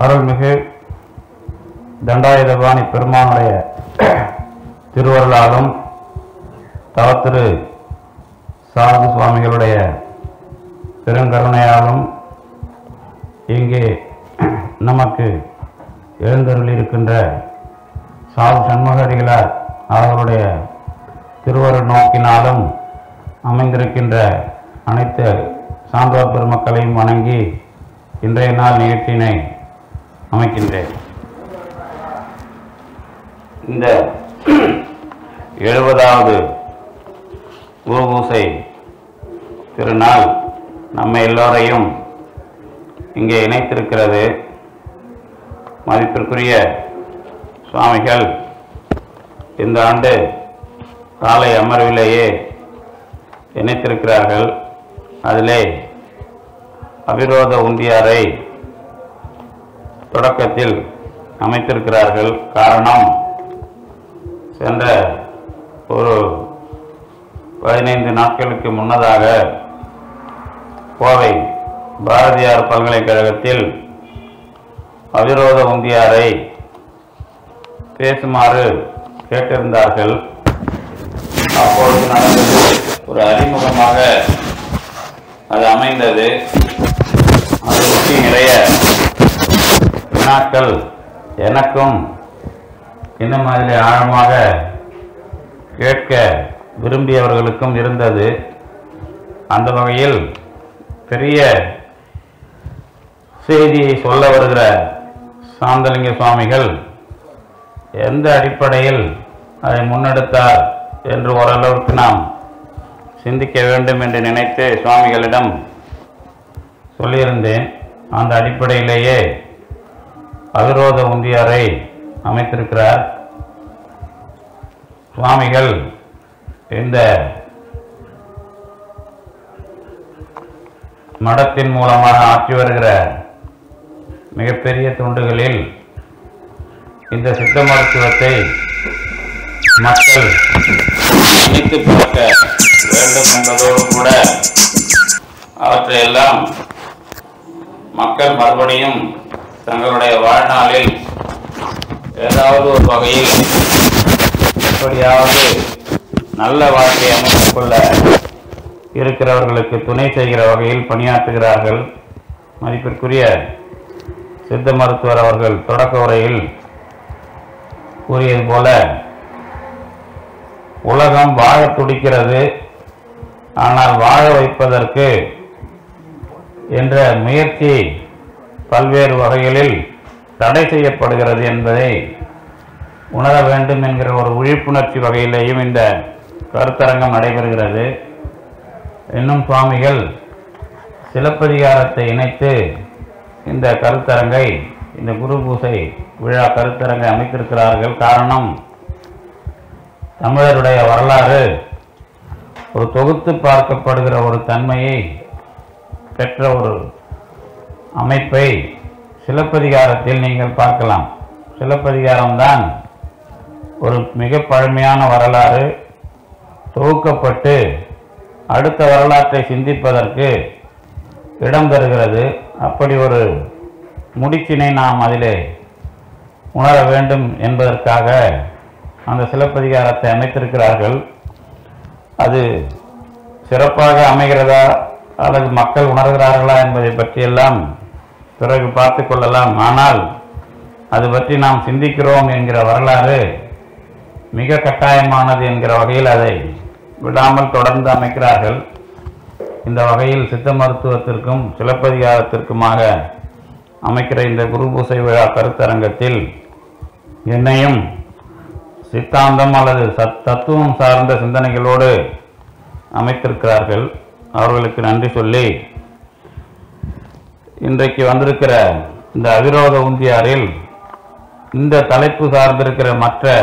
அருள்மிகு தண்டாயுதபாணி பெருமானுடைய திருவருளாலும் தவத்திரு சாரத சுவாமிகளுடைய பெருங்கருணையாலும் இங்கே நமக்கு எழுந்தருளியிருக்கின்ற சாது சண்முகடிகளார் அவர்களுடைய திருவருள் நோக்கினாலும் அமைந்திருக்கின்ற அனைத்து சான்றோர் பெருமக்களையும் வணங்கி இன்றைய நாள் நிகழ்ச்சியினை அமைக்கின்றேன் இந்த எழுபதாவது குருபூசை திருநாள் நம்ம எல்லோரையும் இங்கே இணைத்திருக்கிறது. மதிப்பிற்குரிய சுவாமிகள் இந்த ஆண்டு காலை அமர்விலேயே இணைத்திருக்கிறார்கள். அதிலே அபிரோத உந்தியாரை தொடக்கத்தில் அமைத்திருக்கிறார்கள். காரணம் சென்ற ஒரு பதினைந்து நாட்களுக்கு முன்னதாக கோவை பாரதியார் பல்கலைக்கழகத்தில் அவிரோத உந்தியாரை பேசுமாறு கேட்டிருந்தார்கள். அப்பொழுது நடந்தது ஒரு அறிமுகமாக அது அமைந்தது. அதை ஒட்டி நிறைய வினாக்கள் எனக்கும் இன்னும் அதில் ஆழமாக கேட்க விரும்பியவர்களுக்கும் இருந்தது. அந்த வகையில் பெரிய செய்தியை சொல்ல வருகிற சாந்தலிங்க சுவாமிகள் எந்த அடிப்படையில் அதை முன்னெடுத்தார் என்று ஓரளவுக்கு நாம் சிந்திக்க வேண்டும் என்று நினைத்து சுவாமிகளிடம் சொல்லியிருந்தேன். அந்த அடிப்படையிலேயே அவிரோத உந்தியாரை அமைத்திருக்கிறார். சுவாமிகள் இந்த மடத்தின் மூலமாக ஆற்றி வருகிற மிகப்பெரிய துண்டுகளில் இந்த சித்த மருத்துவத்தை மக்கள் இணைத்து பார்க்க வேண்டும் என்பதோடு கூட அவற்றையெல்லாம் மக்கள் மறுபடியும் தங்களுடைய வாழ்நாளில் ஏதாவது ஒரு வகையில் எப்படியாவது நல்ல வாழ்க்கையை அமைத்துக் கொள்ள இருக்கிறவர்களுக்கு துணை செய்கிற வகையில் பணியாற்றுகிறார்கள். மதிப்பிற்குரிய சித்த மருத்துவர் அவர்கள் தொடக்க உரையில் கூறியது போல உலகம் வாழ துடிக்கிறது ஆனால் வாழ வைப்பதற்கு என்ற முயற்சி பல்வேறு வகைகளில் தடை செய்யப்படுகிறது என்பதை உணர வேண்டும் என்கிற ஒரு விழிப்புணர்ச்சி வகையிலேயும் இந்த கருத்தரங்கம் நடைபெறுகிறது. இன்னும் சுவாமிகள் சிலப்பதிகாரத்தை இணைத்து இந்த கருத்தரங்கை இந்த குரு பூசை விழா கருத்தரங்கை அமைத்திருக்கிறார்கள். காரணம் தமிழருடைய வரலாறு ஒரு தொகுத்து பார்க்கப்படுகிற ஒரு தன்மையை பெற்ற ஒரு அமைப்பை சிலப்பதிகாரத்தில் நீங்கள் பார்க்கலாம். சிலப்பதிகாரம்தான் ஒரு மிக பழமையான வரலாறு. தொகுக்கப்பட்டு அடுத்த வரலாற்றை சிந்திப்பதற்கு இடம் தருகிறது. அப்படி ஒரு முடிச்சினை நாம் அதிலே உணர வேண்டும் என்பதற்காக அந்த சிலப்பதிகாரத்தை அமைத்திருக்கிறார்கள். அது சிறப்பாக அமைகிறதா அல்லது மக்கள் உணர்கிறார்களா என்பதை பற்றியெல்லாம் பிறகு பார்த்து கொள்ளலாம். ஆனால் அது பற்றி நாம் சிந்திக்கிறோம் என்கிற வரலாறு மிக கட்டாயமானது என்கிற வகையில் அதை விடாமல் தொடர்ந்து அமைக்கிறார்கள். இந்த வகையில் சித்த மருத்துவத்திற்கும் சிலப்பதிகாரத்திற்குமாக அமைக்கிற இந்த குரு பூசை விழா கருத்தரங்கத்தில் என்னையும் சித்தாந்தம் அல்லது சத் தத்துவம் சார்ந்த சிந்தனைகளோடு அமைத்திருக்கிறார்கள். அவர்களுக்கு நன்றி சொல்லி இன்றைக்கு வந்திருக்கிற இந்த அவிரோத உந்தியாரில் இந்த தலைப்பு சார்ந்திருக்கிற மற்ற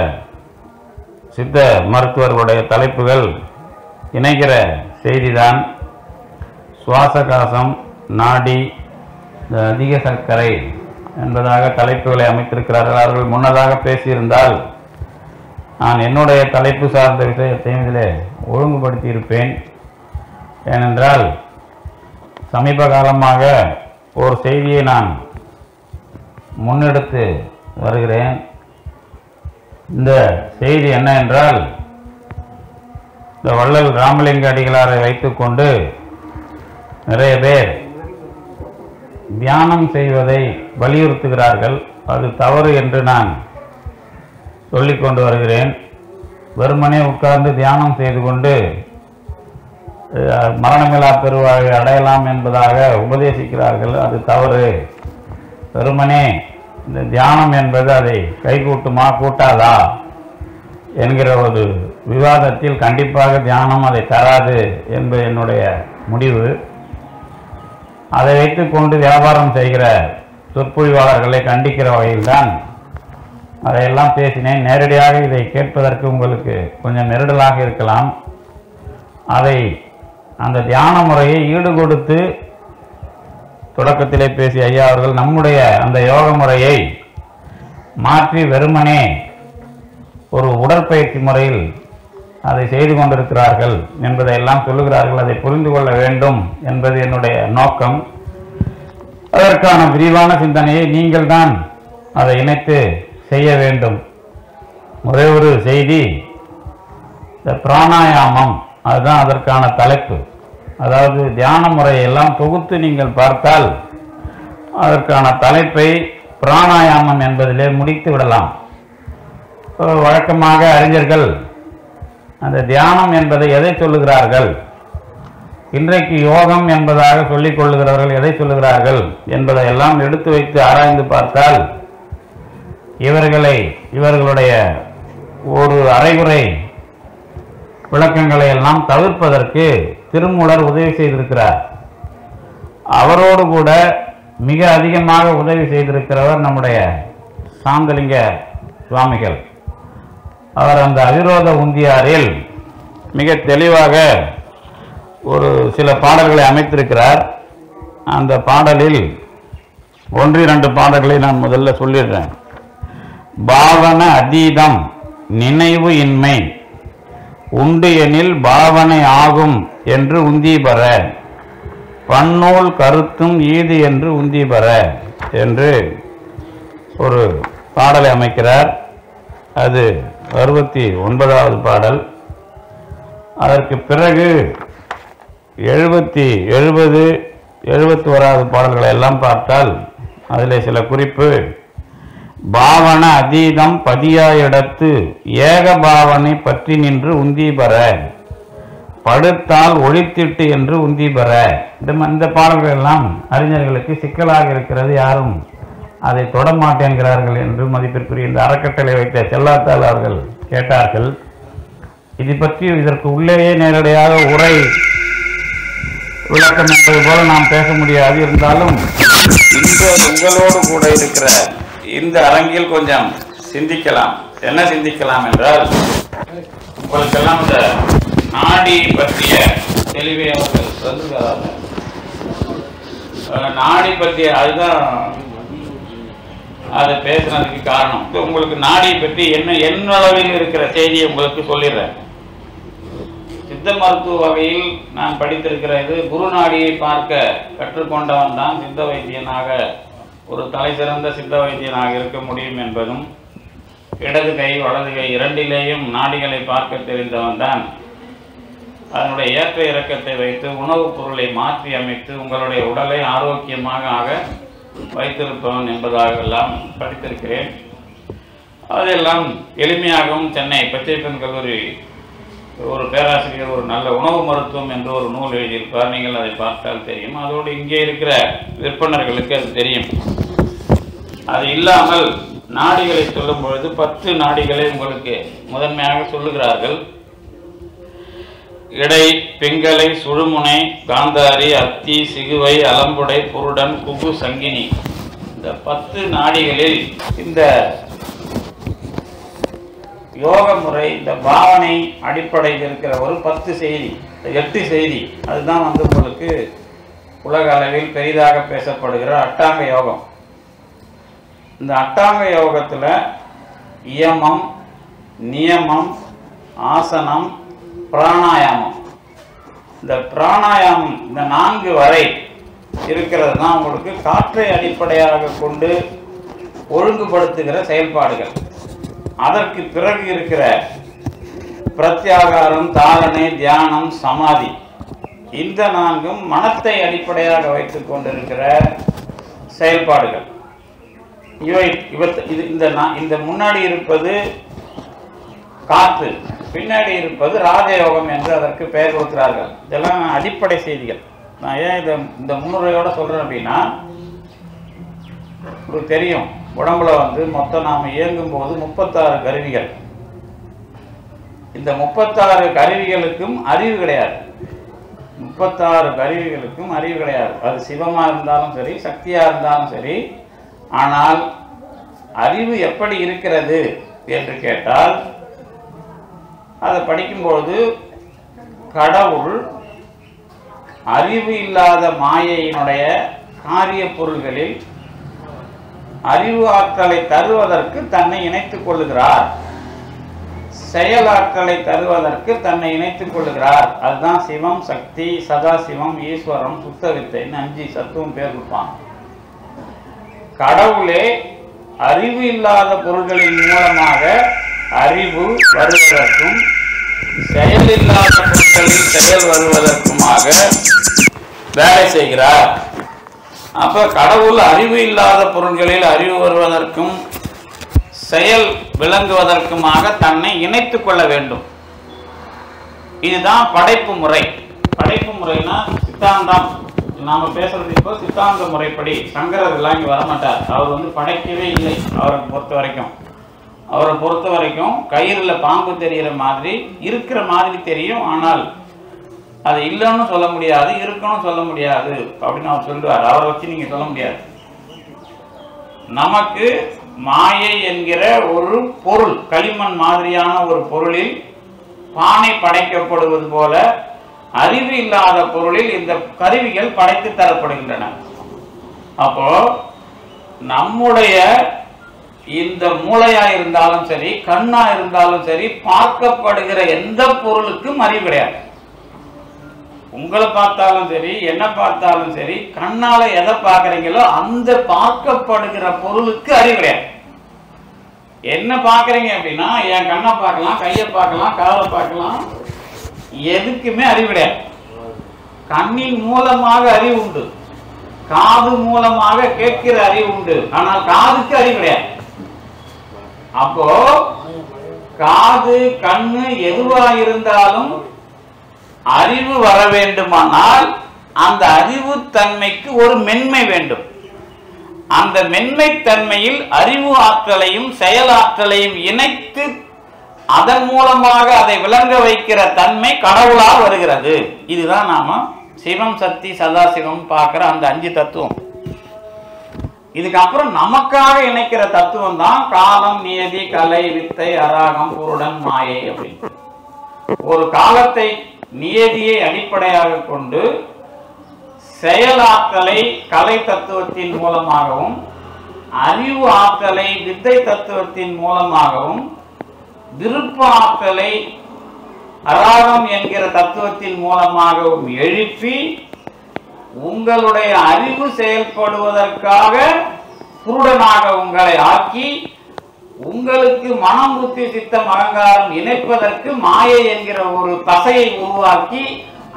சித்த மருத்துவர்களுடைய தலைப்புகள் இணைகிற செய்திதான் சுவாசகாசம் நாடி இந்த அதிக சர்க்கரை என்பதாக தலைப்புகளை அமைத்திருக்கிறார்கள். அவர்கள் முன்னதாக பேசியிருந்தால் நான் என்னுடைய தலைப்பு சார்ந்த விஷயத்தையும் இதில் ஒழுங்குபடுத்தியிருப்பேன். ஏனென்றால் சமீப காலமாக ஒரு செய்தியை நான் முன்னெடுத்து வருகிறேன். இந்த செய்தி என்ன என்றால் இந்த வள்ளல் ராமலிங்க அடிகளாரை வைத்துக்கொண்டு நிறைய பேர் தியானம் செய்வதை வலியுறுத்துகிறார்கள். அது தவறு என்று நான் சொல்லிக்கொண்டு வருகிறேன். வெறுமனே உட்கார்ந்து தியானம் செய்து கொண்டு மரணமில்லா பெருவாழ்வை அடையலாம் என்பதாக உபதேசிக்கிறார்கள். அது தவறு. வெறுமனே இந்த தியானம் என்பது அதை கைகூட்டுமா கூட்டாதா என்கிற ஒரு விவாதத்தில் கண்டிப்பாக தியானம் அதை தராது என்பது என்னுடைய முடிவு. அதை வைத்துக்கொண்டு வியாபாரம் செய்கிற சொற்பொழிவாளர்களை கண்டிக்கிற வகையில்தான் அதையெல்லாம் பேசினேன். நேரடியாக இதை கேட்பதற்கு உங்களுக்கு கொஞ்சம் நெருடலாக இருக்கலாம். அதை அந்த தியான முறையை ஈடுகொடுத்து தொடக்கத்திலே பேசிய ஐயா அவர்கள் நம்முடைய அந்த யோக முறையை மாற்றி வெறுமனே ஒரு உடற்பயிற்சி முறையில் அதை செய்து கொண்டிருக்கிறார்கள் என்பதை எல்லாம் சொல்லுகிறார்கள். அதை புரிந்து கொள்ள வேண்டும் என்பது என்னுடைய நோக்கம். அதற்கான விரிவான சிந்தனையை நீங்கள் தான் அதை இணைத்து செய்ய வேண்டும். ஒரே ஒரு செய்தி இந்த பிராணாயாமம் அதுதான் அதற்கான தலைப்பு. அதாவது தியான முறையெல்லாம் தொகுத்து நீங்கள் பார்த்தால் அதற்கான தலைப்பை பிராணாயாமம் என்பதிலே முடித்து விடலாம். வழக்கமாக அறிஞர்கள் அந்த தியானம் என்பதை எதை சொல்லுகிறார்கள்? இன்றைக்கு யோகம் என்பதாக சொல்லிக் கொள்ளுகிறவர்கள் எதை சொல்லுகிறார்கள் என்பதை எல்லாம் எடுத்து வைத்து ஆராய்ந்து பார்த்தால் இவர்களை இவர்களுடைய ஒரு அரைகுறை விளக்கங்களை எல்லாம் தவிர்ப்பதற்கு திருமூலர் உதவி செய்திருக்கிறார். அவரோடு கூட மிக அதிகமாக உதவி செய்திருக்கிறவர் நம்முடைய சாந்தலிங்க சுவாமிகள். அவர் அந்த அவிரோத உந்தியாரில் மிக தெளிவாக ஒரு சில பாடல்களை அமைத்திருக்கிறார். அந்த பாடலில் ஒன்று இரண்டு பாடல்களை நான் முதல்ல சொல்லிடுறேன். பாவன அதீதம் நினைவு இன்மை. உண்டு எனில் பாவனை ஆகும் என்று உந்தி பன்னூல் கருத்தும் ஈது என்று உந்தி என்று ஒரு பாடலை அமைக்கிறார். அது அறுபத்தி ஒன்பதாவது பாடல். அதற்கு பிறகு எழுபத்தி எழுபது எழுபத்தி ஓராவது பாடல்களை எல்லாம் பார்த்தால் அதில் சில குறிப்பு. பாவன அதீதம் பதியாயிடத்து ஏக பாவனை பற்றி நின்று உந்தி பெற. படுத்தால் ஒழித்திட்டு என்று உந்தி பெற. இந்த இந்த பாடல்கள் எல்லாம் அறிஞர்களுக்கு சிக்கலாக இருக்கிறது யாரும் அதை தொட மாட்டேன்கிறார்கள் என்று மதிப்பிற்குரிய இந்த அறக்கட்டளை வைத்த செல்லாத்தால் அவர்கள் கேட்டார்கள். இது பற்றி இதற்கு உள்ளேயே நேரடியாக உரை விளக்கம் என்பது போல நாம் பேச முடியாது. இருந்தாலும் இன்று உங்களோடு கூட இருக்கிற இந்த அரங்கில் கொஞ்சம் சிந்திக்கலாம். என்ன சிந்திக்கலாம் என்றால் உங்களுக்கெல்லாம் இந்த நாடி பற்றிய தெளிவை அவர்கள் சொல்லுகிறார்கள். நாடி பற்றிய அதுதான் அதை பேசுனதுக்கு காரணம். உங்களுக்கு நாடியை பற்றி என்ன என்ன அளவில் இருக்கிற செய்தியை உங்களுக்கு சொல்லிடுறேன். சித்த மருத்துவ வகையில் நான் படித்திருக்கிற இது குருநாடியை பார்க்க கற்றுக்கொண்டவன் தான் சித்த வைத்தியனாக ஒரு தலை சிறந்த சித்த வைத்தியனாக இருக்க முடியும் என்பதும் இடது கை வலது கை இரண்டிலேயும் நாடிகளை பார்க்க தெரிந்தவன் தான். அதனுடைய ஏற்ற இறக்கத்தை வைத்து உணவுப் பொருளை மாற்றி அமைத்து உங்களுடைய உடலை ஆரோக்கியமாக ஆக வைத்திருப்பவன் என்பதாகெல்லாம் படித்திருக்கிறேன். அதெல்லாம் எளிமையாகவும் சென்னை பச்சைப்பெண் கல்லூரி ஒரு பேராசிரியர் ஒரு நல்ல உணவு மருத்துவம் என்ற ஒரு நூல் எழுதியிருப்பார். நீங்கள் அதை பார்த்தால் தெரியும். அதோடு இங்கே இருக்கிற விற்பனர்களுக்கு அது தெரியும். அது இல்லாமல் நாடிகளை சொல்லும் பொழுது பத்து நாடிகளை உங்களுக்கு முதன்மையாக சொல்லுகிறார்கள். இடை பிங்களை சுழுமுனை காந்தாரி அத்தி சிகுவை அலம்புடை புருடன் குகு சங்கினி. இந்த பத்து நாடிகளில் இந்த யோக முறை இந்த பாவனை அடிப்படையில் இருக்கிற ஒரு பத்து செய்தி எட்டு செய்தி அதுதான் வந்து உங்களுக்கு உலக அளவில் பெரிதாக பேசப்படுகிற அட்டாங்க யோகம். இந்த அட்டாங்க யோகத்தில் இயமம் நியமம் ஆசனம் பிராணாயாமம். இந்த பிராணாயாமம் இந்த நான்கு வரை இருக்கிறது தான் உங்களுக்கு காற்றை அடிப்படையாக கொண்டு ஒழுங்குபடுத்துகிற செயல்பாடுகள். அதற்கு பிறகு இருக்கிற பிரத்யாகாரம் தாரணை தியானம் சமாதி இந்த நான்கும் மனத்தை அடிப்படையாக வைத்துக் கொண்டிருக்கிற செயல்பாடுகள். இவை இவத் இது இந்த இந்த முன்னாடி இருப்பது காற்று பின்னாடி இருப்பது ராஜயோகம் என்று அதற்கு பெயர் கொடுக்கிறார்கள். இதெல்லாம் அடிப்படை செய்திகள். நான் ஏன் இதை இந்த முன்னுரையோடு சொல்கிறேன் அப்படின்னா உங்களுக்கு தெரியும். உடம்புல வந்து மொத்தம் நாம் இயங்கும் போது முப்பத்தாறு கருவிகள். இந்த முப்பத்தாறு கருவிகளுக்கும் அறிவு கிடையாது. முப்பத்தாறு கருவிகளுக்கும் அறிவு கிடையாது. அது சிவமாக இருந்தாலும் சரி சக்தியாக இருந்தாலும் சரி ஆனால் அறிவு எப்படி இருக்கிறது என்று கேட்டால் அதை படிக்கும்பொழுது கடவுள் அறிவு இல்லாத மாயையினுடைய காரிய பொருள்களில் அறிவு ஆற்றலை தருவதற்கு தன்னை இணைத்துக் கொள்ளுகிறார். செயலாற்றலை தருவதற்கு தன்னை இணைத்துக் கொள்ளுகிறார். அதுதான் சிவம் சக்தி சதாசிவம் ஈஸ்வரம் சுத்த வித்தைன்னு அஞ்சு சத்துவம் பேர் கொடுப்பான் கடவுளே அறிவு இல்லாத பொருள்களின் மூலமாக அறிவு வருவதற்கும் செயல் இல்லாத பொருட்களில் செயல் வருவதற்குமாக வேலை செய்கிறார். அப்ப கடவுள் அறிவு இல்லாத பொருள்களில் அறிவு வருவதற்கும் செயல் விளங்குவதற்குமாக தன்னை இணைத்துக் கொள்ள வேண்டும். இதுதான் படைப்பு முறை. படைப்பு முறைனா சித்தாந்தம். நாம பேசுறது இப்போ சித்தாந்த முறைப்படி. சங்கரர் எல்லாம் வரமாட்டார் அவர் வந்து படைக்கவே இல்லை அவரை பொறுத்த வரைக்கும். அவரை பொறுத்த வரைக்கும் கயிறுல பாம்பு தெரிகிற மாதிரி இருக்கிற மாதிரி தெரியும். ஆனால் அது இல்லைன்னு சொல்ல முடியாது இருக்குன்னு சொல்ல முடியாது. அப்படின்னு அவர் சொல்லுவார். அவரை வச்சு நீங்க சொல்ல முடியாது. நமக்கு மாயை என்கிற ஒரு பொருள் களிமண் மாதிரியான ஒரு பொருளில் பானை படைக்கப்படுவது போல அறிவு இல்லாத பொருளில் இந்த கருவிகள் படைத்து தரப்படுகின்றன. அப்போ நம்முடைய இந்த மூளையா இருந்தாலும் சரி கண்ணா இருந்தாலும் சரி பார்க்கப்படுகிற எந்த பொருளுக்கும் அறிவு கிடையாது. உங்களை பார்த்தாலும் சரி என்ன பார்த்தாலும் சரி கண்ணால எதை பார்க்கறீங்களோ அந்த பார்க்கப்படுகிற பொருளுக்கு அறிவு கிடையாது. என்ன பார்க்கறீங்க அப்படின்னா என் கண்ணை பார்க்கலாம் கையை பார்க்கலாம் காலை பார்க்கலாம் எதுக்குமே அறிவு கிடையாது. கண்ணின் மூலமாக அறிவு உண்டு. காது மூலமாக கேட்கிற அறிவு உண்டு. ஆனால் காதுக்கு அறிவு கிடையாது. அப்போ காது கண்ணு எதுவா இருந்தாலும் அறிவு வர வேண்டுமானால் அந்த அறிவு தன்மைக்கு ஒரு மென்மை வேண்டும். அந்த மென்மை தன்மையில் அறிவு ஆற்றலையும் செயலாற்றலையும் இணைத்து அதன் மூலமாக அதை விளங்க வைக்கிற தன்மை கடவுளால் வருகிறது. இதுதான் நாம சிவம் சக்தி சதாசிவம் பார்க்கிற அந்த அஞ்சு தத்துவம். இதுக்கப்புறம் நமக்காக இணைக்கிற தத்துவம் தான் காலம் நியதி கலை வித்தை அராகம் குருடன் மாயை அப்படின்னு. ஒரு காலத்தை நியதியை அடிப்படையாக கொண்டு செயலாற்றலை கலை தத்துவத்தின் மூலமாகவும் அறிவு ஆற்றலை வித்தை தத்துவத்தின் மூலமாகவும் விருப்ப ஆற்றலை அராகம் என்கிற தத்துவத்தின் மூலமாகவும் எழுப்பி உங்களுடைய அறிவு செயல்படுவதற்காக குருடனாக உங்களை ஆக்கி உங்களுக்கு மனம் புத்தி சித்தம் அகங்காரம் இணைப்பதற்கு மாயை என்கிற ஒரு தசையை உருவாக்கி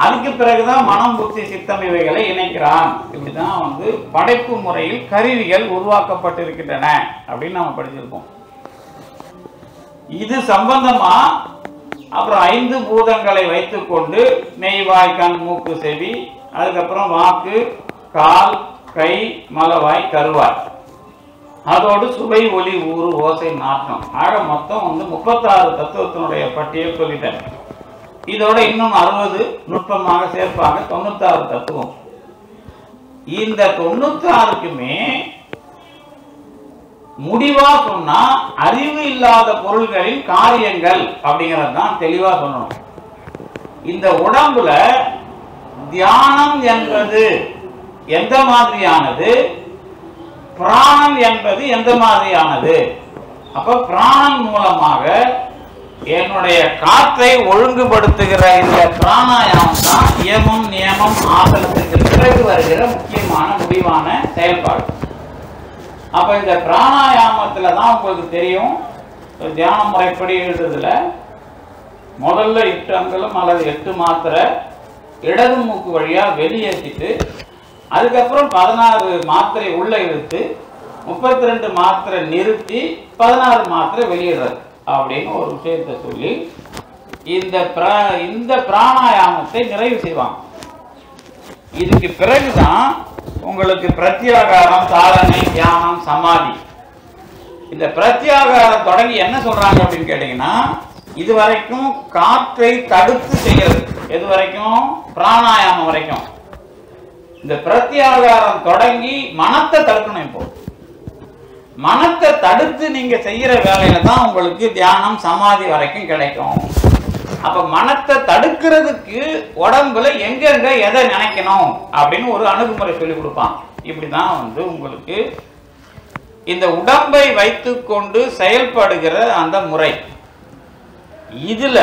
அதுக்கு பிறகுதான் மனம் புத்தி சித்தம் இவைகளை இணைக்கிறான். இப்படிதான் வந்து படைப்பு முறையில் கருவிகள் உருவாக்கப்பட்டிருக்கின்றன அப்படின்னு நம்ம படிச்சிருக்கோம். இது சம்பந்தமா அப்புறம் ஐந்து பூதங்களை வைத்துக்கொண்டு மெய்வாய் கண் மூக்கு செவி அதுக்கப்புறம் வாக்கு கால் கை மலவாய் கருவாய். அதோடு சுவை ஒளி ஊறு ஓசை நாட்டம் ஆக மொத்தம் வந்து முப்பத்தாறு தத்துவத்தினுடைய பட்டியல் சொல்லிட்டேன். இதோட இன்னும் அறுபது நுட்பமாக சேர்ப்பாங்க தொண்ணூத்தாறு தத்துவம். இந்த தொண்ணூத்தாறுக்குமே முடிவா சொன்னா அறிவு இல்லாத பொருள்களின் காரியங்கள் அப்படிங்கிறது தான் தெளிவா சொல்லணும். இந்த உடம்புல தியானம் என்பது எந்த மாதிரியானது? பிராணம் என்பது எந்த மாதிரியானது? அப்ப பிராணம் மூலமாக என்னுடைய காற்றை ஒழுங்குபடுத்துகிற இந்த பிராணாயாமம் தான் இயமம் நியமம் ஆசனத்துக்கு பிறகு வருகிற முக்கியமான முடிவான செயல்பாடு. அப்ப இந்த பிராணாயாமத்துல தான் உங்களுக்கு தெரியும். தியான முறைப்படி எழுதுறதுல முதல்ல எட்டு அல்லது எட்டு மாத்திரை இடது மூக்கு வழியா வெளியேற்றிட்டு அதுக்கப்புறம் பதினாறு மாத்திரை உள்ள இழுத்து முப்பத்தி ரெண்டு மாத்திரை நிறுத்தி பதினாறு மாத்திரை வெளியிடுறது அப்படின்னு ஒரு விஷயத்தை சொல்லி இந்த இந்த பிராணாயாமத்தை நிறைவு செய்வாங்க. இதுக்கு பிறகுதான் உங்களுக்கு பிரத்யாகாரம் சாதனை தியானம் சமாதி. இந்த பிரத்யாகாரம் தொடங்கி என்ன சொல்றாங்க அப்படின்னு கேட்டீங்கன்னா இது வரைக்கும் காற்றை தடுத்து செய்யறது எது வரைக்கும் பிராணாயாமம் வரைக்கும். இந்த பிரத்யாகாரம் தொடங்கி மனத்தை தடுக்கணும் இப்போ. மனத்தை தடுத்து நீங்க செய்யற வேலையில தான் உங்களுக்கு தியானம் சமாதி வரைக்கும் கிடைக்கும். அப்ப மனத்தை தடுக்கிறதுக்கு உடம்புல எங்கெங்க எதை நினைக்கணும் அப்படின்னு ஒரு அணுகுமுறை சொல்லி கொடுப்பான். இப்படிதான் வந்து உங்களுக்கு இந்த உடம்பை வைத்துக்கொண்டு செயல்படுகிற அந்த முறை. இதுல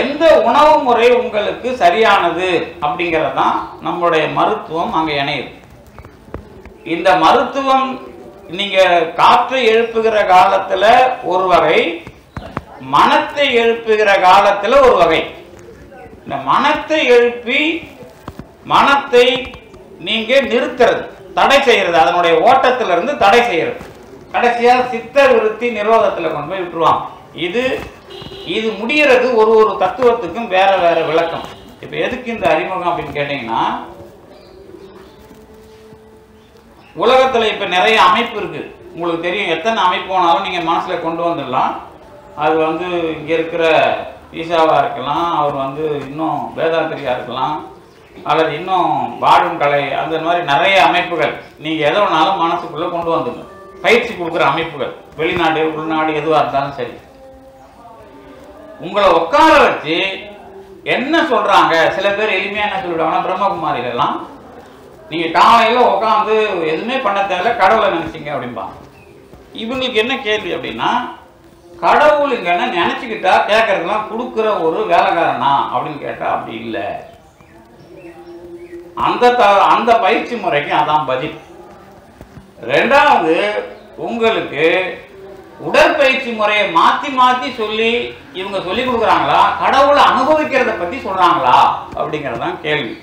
எந்த உணவு முறை உங்களுக்கு சரியானது அப்படிங்கிறது தான் நம்மளுடைய மருத்துவம் அங்கே இணையுது. இந்த மருத்துவம் நீங்கள் காற்றை எழுப்புகிற காலத்தில் ஒரு வகை மனத்தை எழுப்புகிற காலத்தில் ஒரு வகை. இந்த மனத்தை எழுப்பி மனத்தை நீங்கள் நிறுத்துறது தடை செய்கிறது அதனுடைய ஓட்டத்திலிருந்து தடை செய்கிறது கடைசியாக சித்த விருத்தி நிரோதத்தில் கொண்டு போய் விட்டுருவாங்க. இது இது முடிகிறது ஒரு ஒரு தத்துவத்துக்கும் வேற வேற விளக்கம். இப்ப எதுக்கு இந்த அறிமுகம் அப்படின்னு கேட்டீங்கன்னா உலகத்துல இப்ப நிறைய அமைப்பு இருக்கு. உங்களுக்கு தெரியும் எத்தனை அமைப்பு போனாலும் நீங்க மனசுல கொண்டு வந்துடலாம். அது வந்து இங்க இருக்கிற ஈசாவா இருக்கலாம் அவர் வந்து இன்னும் வேதாந்திரியா இருக்கலாம் அல்லது இன்னும் வாழும் கலை அந்த மாதிரி நிறைய அமைப்புகள். நீங்க எதை வேணாலும் மனசுக்குள்ள கொண்டு வந்துங்க பயிற்சி கொடுக்குற அமைப்புகள். வெளிநாடு உள்நாடு எதுவாக இருந்தாலும் சரி. உங்களை உட்கார வச்சு என்ன சொல்றாங்க? சில பேர் எளிமையா என்ன சொல்லிடுவாங்கன்னா பிரம்மகுமாரிகள் எல்லாம் நீங்க காலையில உட்காந்து எதுவுமே பண்ண தேவையில்ல கடவுளை நினைச்சிங்க அப்படிம்பாங்க. இவங்களுக்கு என்ன கேள்வி அப்படின்னா கடவுள் இங்க என்ன நினைச்சுக்கிட்டா கேட்கறதுலாம் கொடுக்குற ஒரு வேலைக்காரனா? அப்படின்னு கேட்டா அப்படி இல்லை. அந்த த- அந்த பயிற்சி முறைக்கு அதான் பதில். ரெண்டாவது உங்களுக்கு உடற்பயிற்சி முறையை மாத்தி மாத்தி சொல்லி இவங்க சொல்லி கொடுக்குறாங்களா? கடவுளை அனுபவிக்கிறத பத்தி சொல்றாங்களா? அப்படிங்கிறது தான் கேள்வி.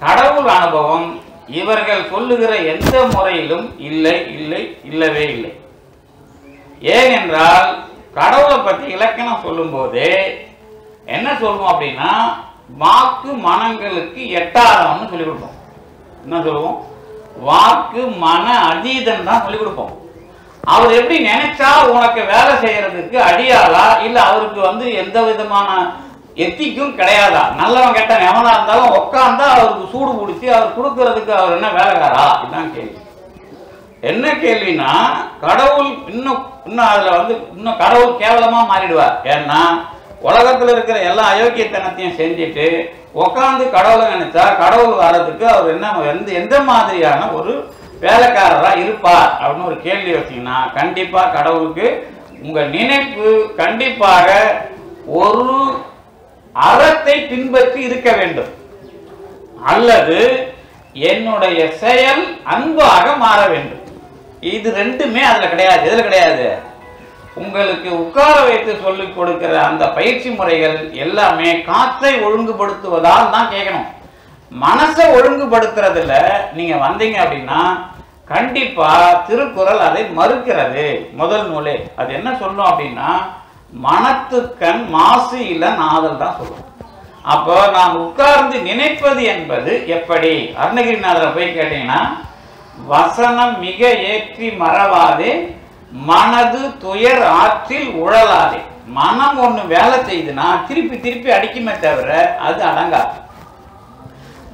கடவுள் அனுபவம் இவர்கள் சொல்லுகிற எந்த முறையிலும் இல்லை இல்லை இல்லவே இல்லை. ஏனென்றால் கடவுளை பத்தி இலக்கணம் சொல்லும்போது என்ன சொல்லுவோம் அப்படின்னா வாக்கு மனங்களுக்கு எட்டாதவன்னு சொல்லி கொடுப்போம். என்ன சொல்லுவோம்? வாக்கு மன அதீதம் தான் சொல்லி கொடுப்போம். அவர் எப்படி நினைச்சா உனக்கு வேலை செய்யறதுக்கு அடியாளா? இல்ல அவருக்கு வந்து எந்த விதமான எத்திக்கும் கிடையாதா? நல்லவன் கெட்டவன் எவனா இருந்தாலும் உட்காந்தா அவருக்கு சூடு பிடிச்சி அவர் கொடுக்கறதுக்கு அவர் என்ன வேலைக்காரா? இதுதான் கேள்வி. என்ன கேள்வினா கடவுள் இன்னும் இன்னும் அதுல வந்து இன்னும் கடவுள் கேவலமா மாறிடுவார். ஏன்னா உலகத்துல இருக்கிற எல்லா அயோக்கியத்தனத்தையும் செஞ்சுட்டு உட்காந்து கடவுளை நினைச்சா கடவுள் வர்றதுக்கு அவர் என்ன எந்த எந்த மாதிரியான ஒரு வேலைக்காரரா இருப்பார் அப்படின்னு ஒரு கேள்வி வச்சீங்கன்னா கண்டிப்பா கடவுளுக்கு உங்க நினைப்பு கண்டிப்பாக ஒரு அறத்தை பின்பற்றி இருக்க வேண்டும். அல்லது என்னுடைய செயல் அன்பாக மாற வேண்டும். இது ரெண்டுமே அதுல கிடையாது. எதுல கிடையாது? உங்களுக்கு உட்கார வைத்து சொல்லிக் கொடுக்கிற அந்த பயிற்சி முறைகள் எல்லாமே காற்றை ஒழுங்குபடுத்துவதால் தான் கேட்கணும். மனசை ஒழுங்குபடுத்துறதுல நீங்க வந்தீங்க அப்படின்னா கண்டிப்பா திருக்குறள் அதை மறுக்கிறது. முதல் நூலே. அது என்ன சொல்லும் அப்படின்னா மனத்துக்கண் மாசு இல்ல நாதல் தான் சொல்லும். அப்போ நாம் உட்கார்ந்து நினைப்பது என்பது எப்படி? அருணகிரிநாதரை போய் கேட்டீங்கன்னா வசனம் மிக ஏற்றி மறவாதே மனது துயர் ஆற்றில் உழலாதே. மனம் ஒண்ணு வேலை செய்யுதுன்னா திருப்பி திருப்பி அடிக்குமே தவிர அது அடங்காது.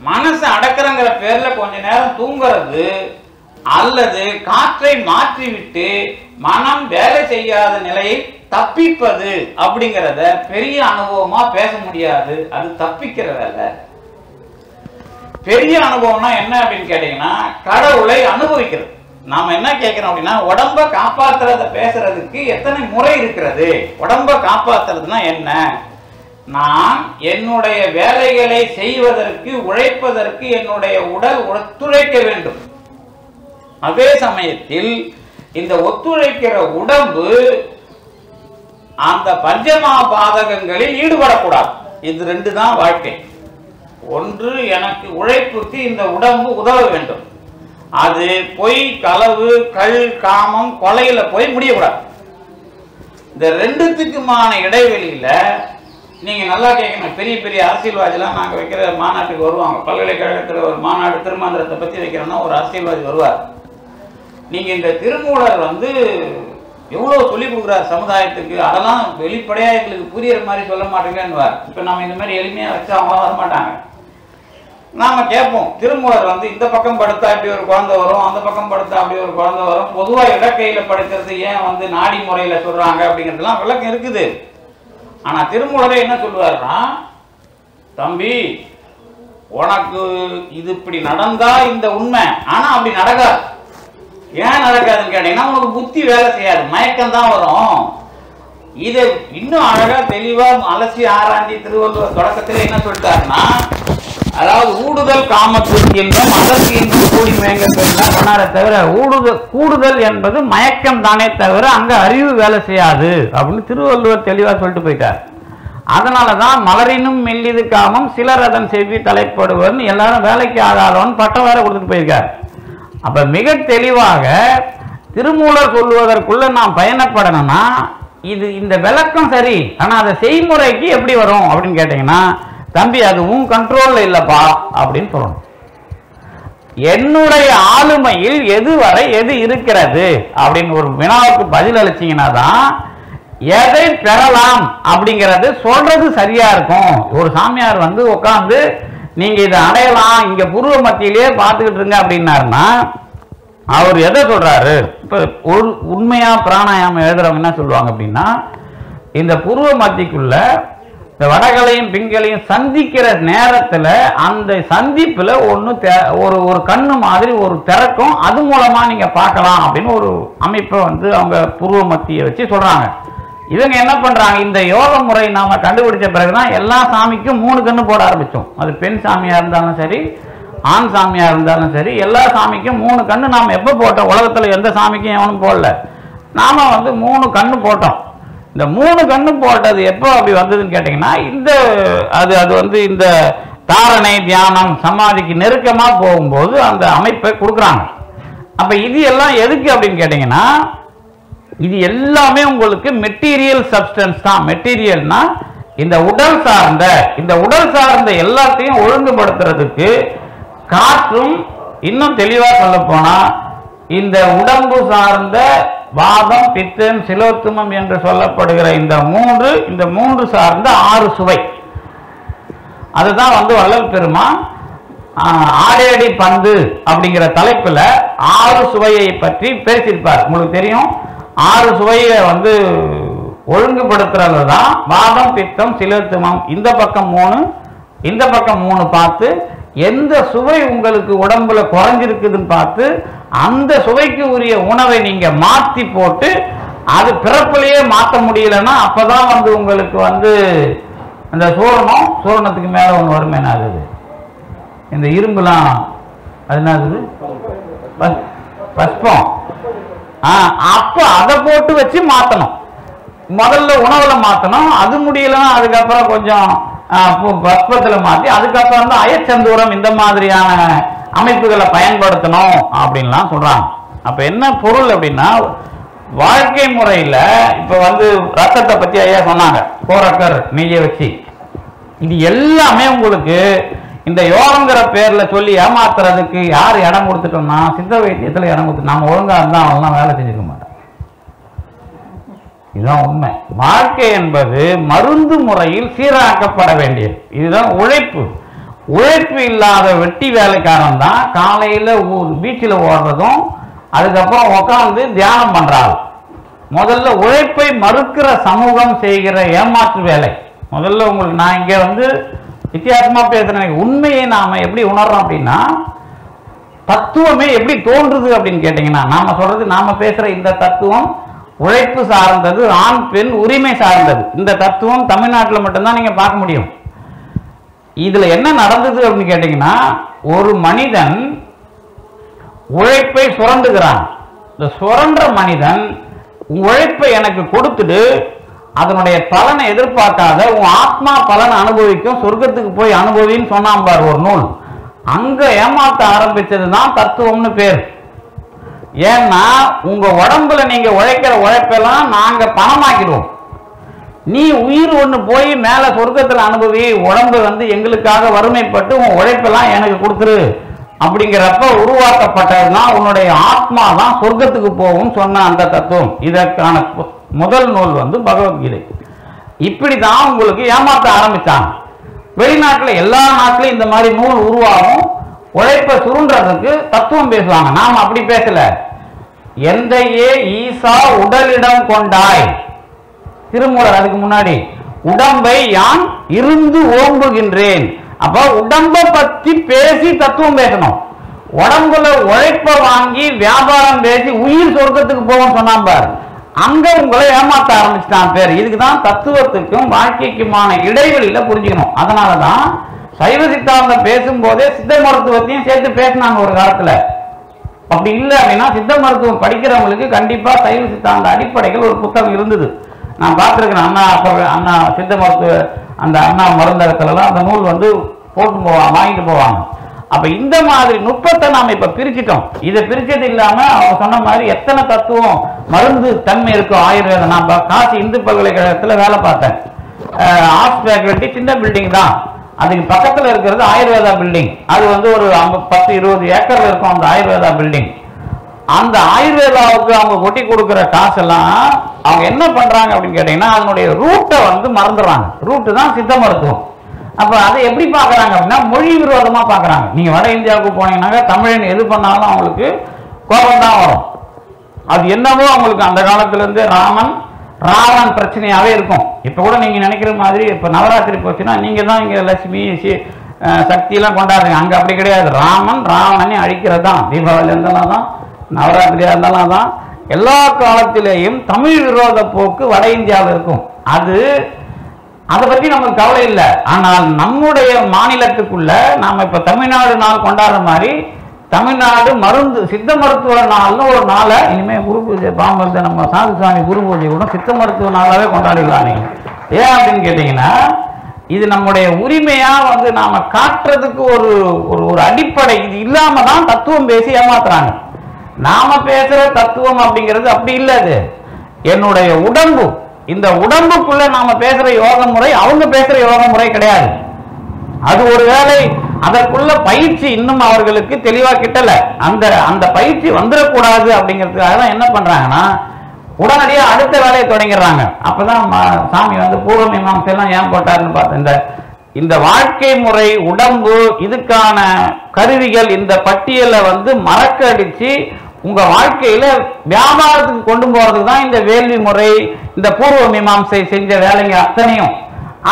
மனசை அடக்கிறங்கிற பேர்ல கொஞ்ச நேரம் தூங்குறது அல்லது காற்றை மாற்றிவிட்டு மனம் வேலை செய்யாத நிலையை தப்பிப்பது அப்படிங்கிறத பெரிய அனுபவமா பேச முடியாது. அது தப்பிக்கிற வேலை. பெரிய அனுபவம்னா என்ன அப்படின்னு கேட்டீங்கன்னா கடவுளை அனுபவிக்கிறது. நாம என்ன கேட்கிறோம் அப்படின்னா உடம்ப காப்பாத்துறத பேசுறதுக்கு எத்தனை முறை இருக்கிறது? உடம்ப காப்பாத்துறதுனா என்ன? நான் என்னுடைய வேலைகளை செய்வதற்கு உழைப்பதற்கு என்னுடைய உடல் ஒத்துழைக்க வேண்டும். அதே சமயத்தில் இந்த ஒத்துழைக்கிற உடம்பு அந்த பஞ்சமா பாதகங்களில் ஈடுபடக்கூடாது. இது ரெண்டு தான் வாழ்க்கை. ஒன்று எனக்கு உழைப்புக்கு இந்த உடம்பு உதவ வேண்டும். அது பொய் களவு கள் காமம் கொலையில போய் முடியக்கூடாது. இந்த ரெண்டுத்துக்குமான இடைவெளியில நீங்கள் நல்லா கேட்கணும் பெரிய பெரிய அரசியல்வாதிலாம் நாங்கள் வைக்கிற மாநாட்டுக்கு வருவாங்க. பல்கலைக்கழகத்தில் ஒரு மாநாடு திருமந்திரத்தை பற்றி வைக்கிறோன்னா ஒரு அரசியல்வாதி வருவார். நீங்கள் இந்த திருமூலர் வந்து எவ்வளோ சொல்லிக் கொடுக்குறார் சமுதாயத்துக்கு? அதெல்லாம் வெளிப்படையாக எங்களுக்கு புரியுற மாதிரி சொல்ல மாட்டேங்கன்னுவார் இப்போ நம்ம இந்த மாதிரி எளிமையாக வச்சு அவங்க வர மாட்டாங்க. நாம கேட்போம். திருமூலர் வந்து இந்த பக்கம் படுத்தா இப்படி ஒரு குழந்தை வரும் அந்த பக்கம் படுத்தா அப்படி ஒரு குழந்தை வரும். பொதுவாக இடக்கையில் படுக்கிறது ஏன் வந்து நாடி முறையில் சொல்கிறாங்க அப்படிங்கிறதுலாம் விளக்கம் இருக்குது. ஆனா திருமூலரே என்ன சொல்லுவாருன்னா தம்பி உனக்கு இது இப்படி நடந்தா இந்த உண்மை. ஆனா அப்படி நடக்காது. ஏன் நடக்காதுன்னு கேட்டீங்கன்னா உனக்கு புத்தி வேலை செய்யாது. மயக்கம் தான் வரும். இது இன்னும் அழகா தெளிவா அலசி ஆராய்ச்சி திருவள்ளுவர் தொடக்கத்தில் என்ன சொல்லிட்டாருன்னா அதாவது ஊடுதல் காமத்துக்கு இன்பம் அதற்கு இன்பம் கூடி மயங்க தவிர ஊடுதல் கூடுதல் என்பது மயக்கம் தானே தவிர அங்க அறிவு வேலை செய்யாது அப்படின்னு திருவள்ளுவர் தெளிவா சொல்லிட்டு போயிட்டார். அதனால தான் மலரினும் மெல்லிது காமம் சிலர் அதன் செவ்வி தலைப்படுவர்னு எல்லாரும் வேலைக்கு ஆகாதவன் பட்டம் வேற கொடுத்துட்டு போயிருக்கார். அப்ப மிக தெளிவாக திருமூலர் சொல்லுவதற்குள்ள நாம் பயணப்படணும்னா இது இந்த விளக்கம் சரி ஆனா அதை செய்முறைக்கு எப்படி வரும் அப்படின்னு கேட்டீங்கன்னா தம்பி அது உன் கண்ட்ரோல்ல இல்லப்பா அப்படின்னு சொல்லணும். என்னுடைய ஆளுமையில் எது வரை எது இருக்கிறது? அப்படின்னு ஒரு வினாவுக்கு பதில் அளிச்சிங்கன்னா தான் எதை பெறலாம் அப்படிங்கிறது சொல்றது சரியா இருக்கும். ஒரு சாமியார் வந்து உட்காந்து நீங்க இதை அடையலாம் இங்க புருவ மத்தியிலேயே பார்த்துக்கிட்டு இருங்க அப்படின்னாருன்னா அவர் எதை சொல்றாரு? இப்போ ஒரு உண்மையா பிராணாயாமம் எழுதுறவங்க என்ன சொல்லுவாங்க அப்படின்னா இந்த புருவ மத்திக்குள்ள இந்த வடகலையும் பிங்களையும் சந்திக்கிற நேரத்துல அந்த சந்திப்புல ஒன்று தெ- ஒரு ஒரு கண்ணு மாதிரி ஒரு திறக்கும். அது மூலமா நீங்க பார்க்கலாம் அப்படின்னு ஒரு அமைப்பை வந்து அவங்க பூர்வ மத்தியை வச்சு சொல்றாங்க. இவங்க என்ன பண்றாங்க? இந்த யோக முறை நாம கண்டுபிடிச்ச பிறகுதான் எல்லா சாமிக்கும் மூணு கண்ணு போட ஆரம்பிச்சோம். அது பெண் சாமியா இருந்தாலும் சரி ஆண் சாமியா இருந்தாலும் சரி எல்லா சாமிக்கும் மூணு கண்ணு நாம எப்ப போட்டோம்? உலகத்துல எந்த சாமிக்கும் எவனும் போடல. நாம வந்து மூணு கண்ணு போட்டோம். இந்த மூணு கண்ணு போட்டது எப்போ அப்படி வந்ததுன்னு கேட்டிங்கன்னா இந்த அது அது வந்து இந்த தாரணை தியானம் சமாதிக்கு நெருக்கமாக போகும்போது அந்த அமைப்பை கொடுக்குறாங்க. அப்போ இது எல்லாம் எதுக்கு அப்படின்னு கேட்டிங்கன்னா இது எல்லாமே உங்களுக்கு மெட்டீரியல் சப்ஸ்டன்ஸ் தான். மெட்டீரியல்னா இந்த உடல் சார்ந்த இந்த உடல் சார்ந்த எல்லாத்தையும் ஒழுங்குபடுத்துறதுக்கு காற்றும் இன்னும் தெளிவாக சொல்ல போனால் இந்த உடம்பு சார்ந்த வாதம் பித்தம் சிலோத்துமம் என்று சொல்லப்படுகிற இந்த மூன்று இந்த மூன்று சார்ந்த ஆறு சுவை. அதுதான் வந்து வள்ளல் பெருமான் ஆஹ், ஆடையடி பந்து அப்படிங்கிற தலைப்புல ஆறு சுவையை பற்றி பேசியிருப்பார். உங்களுக்கு தெரியும் ஆறு சுவையை வந்து ஒழுங்குபடுத்துறது தான் வாதம் பித்தம் சிலத்துமம். இந்த பக்கம் மூணு இந்த பக்கம் மூணு பார்த்து எந்த சுவை உங்களுக்கு உடம்புல குறைஞ்சிருக்குதுன்னு பார்த்து அந்த சுவைக்கு உரிய உணவை நீங்க மாத்தி போட்டு அது பிறப்பிலேயே மாற்ற முடியலன்னா அப்பதான் வந்து உங்களுக்கு வந்து அந்த சூரணம் சூரணத்துக்கு மேல ஒன்று வருமே என்னது இந்த இரும்புலாம் அது என்னது பஸ்- பஸ்பம். ஆ, அப்போ அதை போட்டு வச்சு மாற்றணும் முதல்ல உணவுல மாத்தணும் அது முடியலன்னா அதுக்கப்புறம் கொஞ்சம் ஆ, மாத்தி அதுக்கப்புறம் தான் அயச்சந்தூரம் இந்த மாதிரியான அமைப்புகளை பயன்படுத்தணும் அப்படின்லாம் சொல்றாங்க. அப்ப என்ன பொருள் அப்படின்னா வாழ்க்கை முறையில இப்ப வந்து ரத்தத்தை பத்தி ஐயா சொன்னாங்க கோரக்கர் நெய்யை வச்சு. இது எல்லாமே உங்களுக்கு இந்த யோகங்கிற பேர்ல சொல்லி ஏமாத்துறதுக்கு யார் இடம் கொடுத்துட்டோம்னா சித்த வைத்தியத்துல இடம் கொடுத்து நாம ஒழுங்கா இருந்தா அவங்களாம் வேலை செஞ்சுக்க மாட்டோம் இதுதான் உண்மை. வாழ்க்கை என்பது மருந்து முறையில் சீராக்கப்பட வேண்டியது. இதுதான் உழைப்பு. உழைப்பு இல்லாத வெட்டி வேலைக்காரன் தான் காலையில் ஊர் பீச்சில் ஓடுறதும் அதுக்கப்புறம் உட்காந்து தியானம் பண்ணுறாள் முதல்ல உழைப்பை மறுக்கிற சமூகம் செய்கிற ஏமாற்று வேலை. முதல்ல உங்களுக்கு நான் இங்கே வந்து வித்தியாசமாக பேசுகிறேன் உண்மையை நாம் எப்படி உணர்றோம் அப்படின்னா தத்துவமே எப்படி தோன்றுது அப்படின்னு கேட்டிங்கன்னா நாம் சொல்கிறது நாம் பேசுகிற இந்த தத்துவம் உழைப்பு சார்ந்தது ஆண் பெண் உரிமை சார்ந்தது. இந்த தத்துவம் தமிழ்நாட்டில் மட்டும்தான் நீங்க பார்க்க முடியும். இதுல என்ன நடந்தது அப்படின்னு கேட்டீங்கன்னா ஒரு மனிதன் உழைப்பை சுரண்டுகிறான். இந்த சுரண்ட மனிதன் உழைப்பை எனக்கு கொடுத்துட்டு அதனுடைய பலனை எதிர்பார்க்காத உன் ஆத்மா பலனை அனுபவிக்கும் சொர்க்கத்துக்கு போய் அனுபவின்னு சொன்னான் பார் ஒரு நூல். அங்க ஏமாத்த ஆரம்பித்தது தான் தத்துவம்னு பேர். ஏன்னா உங்க உடம்புல நீங்க உழைக்கிற உழைப்பெல்லாம் நாங்க பணமாக்கிடுவோம். நீ உயிர் ஒண்ணு போய் மேல சொர்க்கத்தில் அனுபவி உடம்பு வந்து எங்களுக்காக வறுமைப்பட்டு உன் உழைப்பெல்லாம் எனக்கு கொடுத்துரு அப்படிங்கிறப்ப உருவாக்கப்பட்டதுதான் உன்னுடைய ஆத்மா தான் சொர்க்கத்துக்கு போகும் சொன்ன அந்த தத்துவம். இதற்கான முதல் நூல் வந்து பகவத்கீதை. இப்படி தான் உங்களுக்கு ஏமாற்ற ஆரம்பித்தாங்க வெளிநாட்டில் எல்லா நாட்டிலையும் இந்த மாதிரி நூல் உருவாகும். உழைப்பை சுருண்டதுக்கு தத்துவம் பேசுவாங்க. நாம் அப்படி பேசல. எந்தையே ஈசா உடலிடம் கொண்டாய். திருமூலர் அதுக்கு முன்னாடி உடம்பை யான் இருந்து ஓம்புகின்றேன். அப்ப உடம்ப பத்தி பேசி தத்துவம் பேசணும். உடம்புல உழைப்ப வாங்கி வியாபாரம் பேசி உயிர் சொர்க்கத்துக்கு போவோம் சொன்னான் பார். அங்க உங்களை ஏமாத்த ஆரம்பிச்சிட்டான் பேர். இதுக்கு தான் தத்துவத்துக்கும் வாழ்க்கைக்குமான இடைவெளியில புரிஞ்சுக்கணும். அதனாலதான் சைவ சித்தாந்தம் பேசும்போதே சித்த மருத்துவத்தையும் சேர்த்து பேசினாங்க ஒரு காலத்துல. அப்படி இல்லை அப்படின்னா சித்த மருத்துவம் படிக்கிறவங்களுக்கு கண்டிப்பா சைவ சித்தாந்த அடிப்படைகள் ஒரு புத்தகம் இருந்தது. நான் பார்த்துருக்கிறேன் அண்ணா அண்ணா சித்த மருத்துவ அந்த அண்ணா மருந்தகத்துலலாம் அந்த நூல் வந்து போட்டு போவாங்க வாங்கிட்டு போவாங்க. அப்ப இந்த மாதிரி நுட்பத்தை நாம இப்ப பிரிச்சுட்டோம். இதை பிரிச்சது இல்லாம அவங்க சொன்ன மாதிரி எத்தனை தத்துவம் மருந்து தன்மை இருக்கும் ஆயுர்வேதம். நான் காசி இந்து பல்கலைக்கழகத்துல வேலை பார்த்தேன். ஆர்ட்ஸ் ஃபேக்கல்ட்டி சின்ன பில்டிங் தான். அதுக்கு பக்கத்தில் இருக்கிறது ஆயுர்வேதா பில்டிங் அது வந்து ஒரு பத்து இருபது ஏக்கர்ல இருக்கும் அந்த ஆயுர்வேதா பில்டிங் அந்த ஆயுர்வேதாவுக்கு அவங்க கொட்டி கொடுக்குற காசெல்லாம் அவங்க என்ன பண்றாங்க அப்படின்னு கேட்டீங்கன்னா அதனுடைய ரூட்டை வந்து மறந்துடுறாங்க. ரூட்டு தான் சித்த மருத்துவம். அப்ப அதை எப்படி பார்க்குறாங்க அப்படின்னா மொழி விரோதமா பார்க்குறாங்க. நீங்க வட இந்தியாவுக்கு போனீங்கன்னாக்கா தமிழன் எது பண்ணாலும் அவங்களுக்கு கோபம் தான் வரும். அது என்னவோ அவங்களுக்கு அந்த காலத்துலேருந்து ராமன் ராவணன் பிரச்சனையாகவே இருக்கும். இப்போ கூட நீங்கள் நினைக்கிற மாதிரி இப்போ நவராத்திரி போச்சுன்னா நீங்கள் தான் இங்கே லட்சுமி சக்தியெல்லாம் கொண்டாடுறீங்க. அங்கே அப்படி கிடையாது. ராமன் ராவணனை அழிக்கிறது தான் தீபாவளி இருந்தாலும் தான் நவராத்திரியாக இருந்தாலும் தான் எல்லா காலத்திலேயும் தமிழ் விரோத போக்கு வட இந்தியாவில் இருக்கும். அது அதை பற்றி நமக்கு கவலை இல்லை. ஆனால் நம்முடைய மாநிலத்துக்குள்ள நாம் இப்போ தமிழ்நாடு நாள் கொண்டாடுற மாதிரி தமிழ்நாடு மருந்து சித்த மருத்துவ நாள்னு ஒரு நாளை இனிமேல் குரு பூஜை பாம்பந்த நம்ம சாது சுவாமி குரு பூஜை கூட சித்த மருத்துவ நாளாகவே கொண்டாடிடலாம் நீங்கள் ஏன் அப்படின்னு கேட்டிங்கன்னா இது நம்முடைய உரிமையாக வந்து நாம் காட்டுறதுக்கு ஒரு ஒரு ஒரு அடிப்படை. இது இல்லாமல் தான் தத்துவம் பேசி ஏமாத்துறாங்க. நாம பேசுகிற தத்துவம் அப்படிங்கிறது அப்படி இல்லை அது. என்னுடைய உடம்பு இந்த உடம்புக்குள்ளே நாம் பேசுகிற யோக முறை அவங்க பேசுகிற யோக முறை கிடையாது. அது ஒரு வேலை அதற்குள்ள பயிற்சி இன்னும் அவர்களுக்கு தெளிவா கிட்டல. அந்த அந்த பயிற்சி வந்துடக்கூடாது அப்படிங்கிறதுக்காக தான் என்ன பண்றாங்கன்னா உடனடியாக அடுத்த வேலையை தொடங்கிடுறாங்க. அப்பதான் சாமி வந்து பூர்வ மீமாம்சை எல்லாம் ஏன் போட்டாருன்னு பார்த்தேன் இந்த இந்த வாழ்க்கை முறை உடம்பு இதுக்கான கருவிகள் இந்த பட்டியலை வந்து மறக்கடிச்சு உங்க வாழ்க்கையில வியாபாரத்துக்கு கொண்டு போறதுக்கு தான் இந்த வேள்வி முறை இந்த பூர்வ மீமாம்சை செஞ்ச வேலைங்க அத்தனையும்.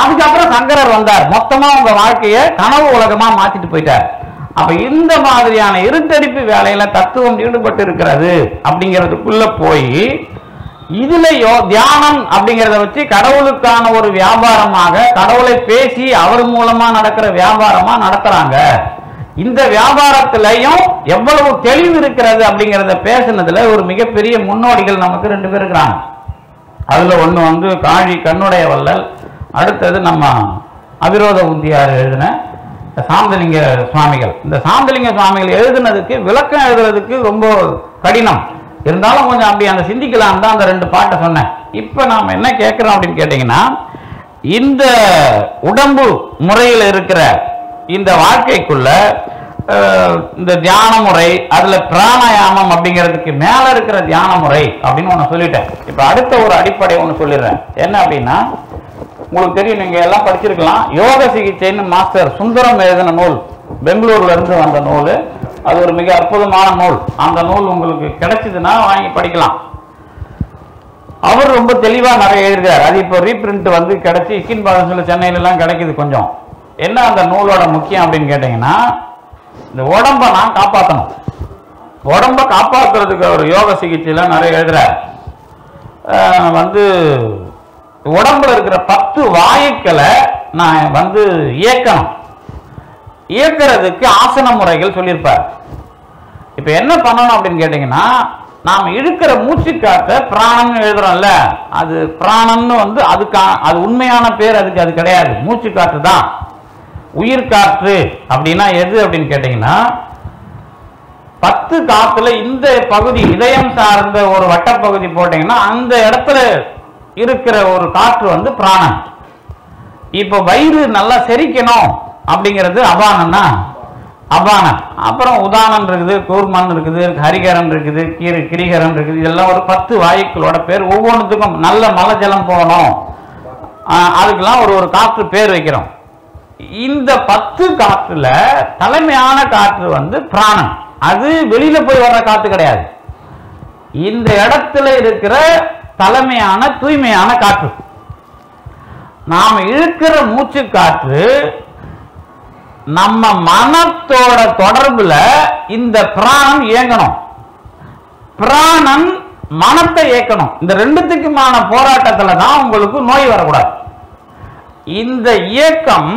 அதுக்கப்புறம் சங்கரர் வந்தார். மொத்தமா உங்க வாழ்க்கைய கனவு உலகமா மாத்திட்டு போயிட்டார். அப்ப இந்த மாதிரியான இருட்டடிப்பு வேலையில தத்துவம் ஈடுபட்டு இருக்கிறது அப்படிங்கிறதுக்குள்ள போய் இதுலயோ தியானம் அப்படிங்கிறத வச்சு கடவுளுக்கான ஒரு வியாபாரமாக கடவுளை பேசி அவர் மூலமா நடக்கிற வியாபாரமா நடத்துறாங்க. இந்த வியாபாரத்திலையும் எவ்வளவு தெளிவு இருக்கிறது அப்படிங்கிறத பேசுனதுல ஒரு மிகப்பெரிய முன்னோடிகள் நமக்கு ரெண்டு பேர் இருக்கிறாங்க. அதுல ஒண்ணு வந்து காழி கண்ணுடைய வல்லல் அடுத்தது நம்ம அவிரோத உந்தியார் எழுதின சாந்தலிங்க சுவாமிகள். இந்த சாந்தலிங்க சுவாமிகள் எழுதுனதுக்கு விளக்கம் எழுதுறதுக்கு ரொம்ப கடினம். இருந்தாலும் கொஞ்சம் அப்படி அந்த சிந்திக்கலாம் தான் அந்த ரெண்டு பாட்டை சொன்னேன். இப்போ நாம் என்ன கேட்குறோம் அப்படின்னு கேட்டிங்கன்னா இந்த உடம்பு முறையில் இருக்கிற இந்த வாழ்க்கைக்குள்ள இந்த தியான முறை அதில் பிராணாயாமம் அப்படிங்கிறதுக்கு மேலே இருக்கிற தியான முறை அப்படின்னு ஒன்று சொல்லிட்டேன். இப்போ அடுத்த ஒரு அடிப்படை ஒன்று சொல்லிடுறேன். என்ன அப்படின்னா உங்களுக்கு தெரியும் நீங்க எல்லாம் படிச்சிருக்கலாம். யோக சிகிச்சைன்னு மாஸ்டர் சுந்தரம் எழுதின நூல். பெங்களூர்ல இருந்து வந்த நூல். அது ஒரு மிக அற்புதமான நூல். அந்த நூல் உங்களுக்கு கிடைச்சதுன்னா வாங்கி படிக்கலாம். அவர் ரொம்ப தெளிவாக நிறைய எழுதுகிறார் அது இப்போ ரீப்ரிண்ட் வந்து கிடைச்சி இக்கின் பாதத்தில் சென்னையிலலாம் கிடைக்குது கொஞ்சம். என்ன அந்த நூலோட முக்கியம் அப்படின்னு கேட்டிங்கன்னா இந்த உடம்ப நான் காப்பாற்றணும் உடம்ப காப்பாற்றுறதுக்கு அவர் யோக சிகிச்சையெல்லாம் நிறைய எழுதுறார். வந்து உடம்புல இருக்கிற பத்து வாயுக்களை நான் வந்து இயக்கணும். இயக்கிறதுக்கு ஆசன முறைகள் சொல்லியிருப்பார். இப்போ என்ன பண்ணணும் அப்படின்னு கேட்டிங்கன்னா நாம் இழுக்கிற மூச்சு காற்றை எழுதுறோம்ல அது பிராணம்னு வந்து அதுக்கா அது உண்மையான பேர் அதுக்கு அது கிடையாது. மூச்சு காற்று தான். உயிர் காற்று அப்படின்னா எது அப்படின்னு கேட்டிங்கன்னா பத்து காற்றுல இந்த பகுதி இதயம் சார்ந்த ஒரு வட்டப்பகுதி போட்டிங்கன்னா அந்த இடத்துல இருக்கிற ஒரு காற்று வந்து பிராணன் இப்போ வயிறு நல்லா செரிக்கணும் அப்படிங்கிறது அபானம்னா அபானம். அப்புறம் உதானம் இருக்குது கூர்மன் இருக்குது ஹரிகரன் இருக்குது கீரி கிரிகரன் இருக்குது இதெல்லாம் ஒரு பத்து வாயுக்களோட பேர் ஒவ்வொன்றுத்துக்கும் நல்ல மலை ஜலம் போகணும். அதுக்கெல்லாம் ஒரு ஒரு காற்று பேர் வைக்கிறோம். இந்த பத்து காற்றுல தலைமையான காற்று வந்து பிராணம். அது வெளியில போய் வர்ற காற்று கிடையாது. இந்த இடத்துல இருக்கிற தலைமையான தூய்மையான காற்று. நாம் இழுக்கிற மூச்சு காற்று நம்ம மனத்தோட தொடர்புல இந்த பிராணம் இயங்கணும். பிராணன் மனத்தை இயக்கணும். இந்த ரெண்டுத்துக்குமான போராட்டத்துல தான் உங்களுக்கு நோய் வரக்கூடாது. இந்த இயக்கம்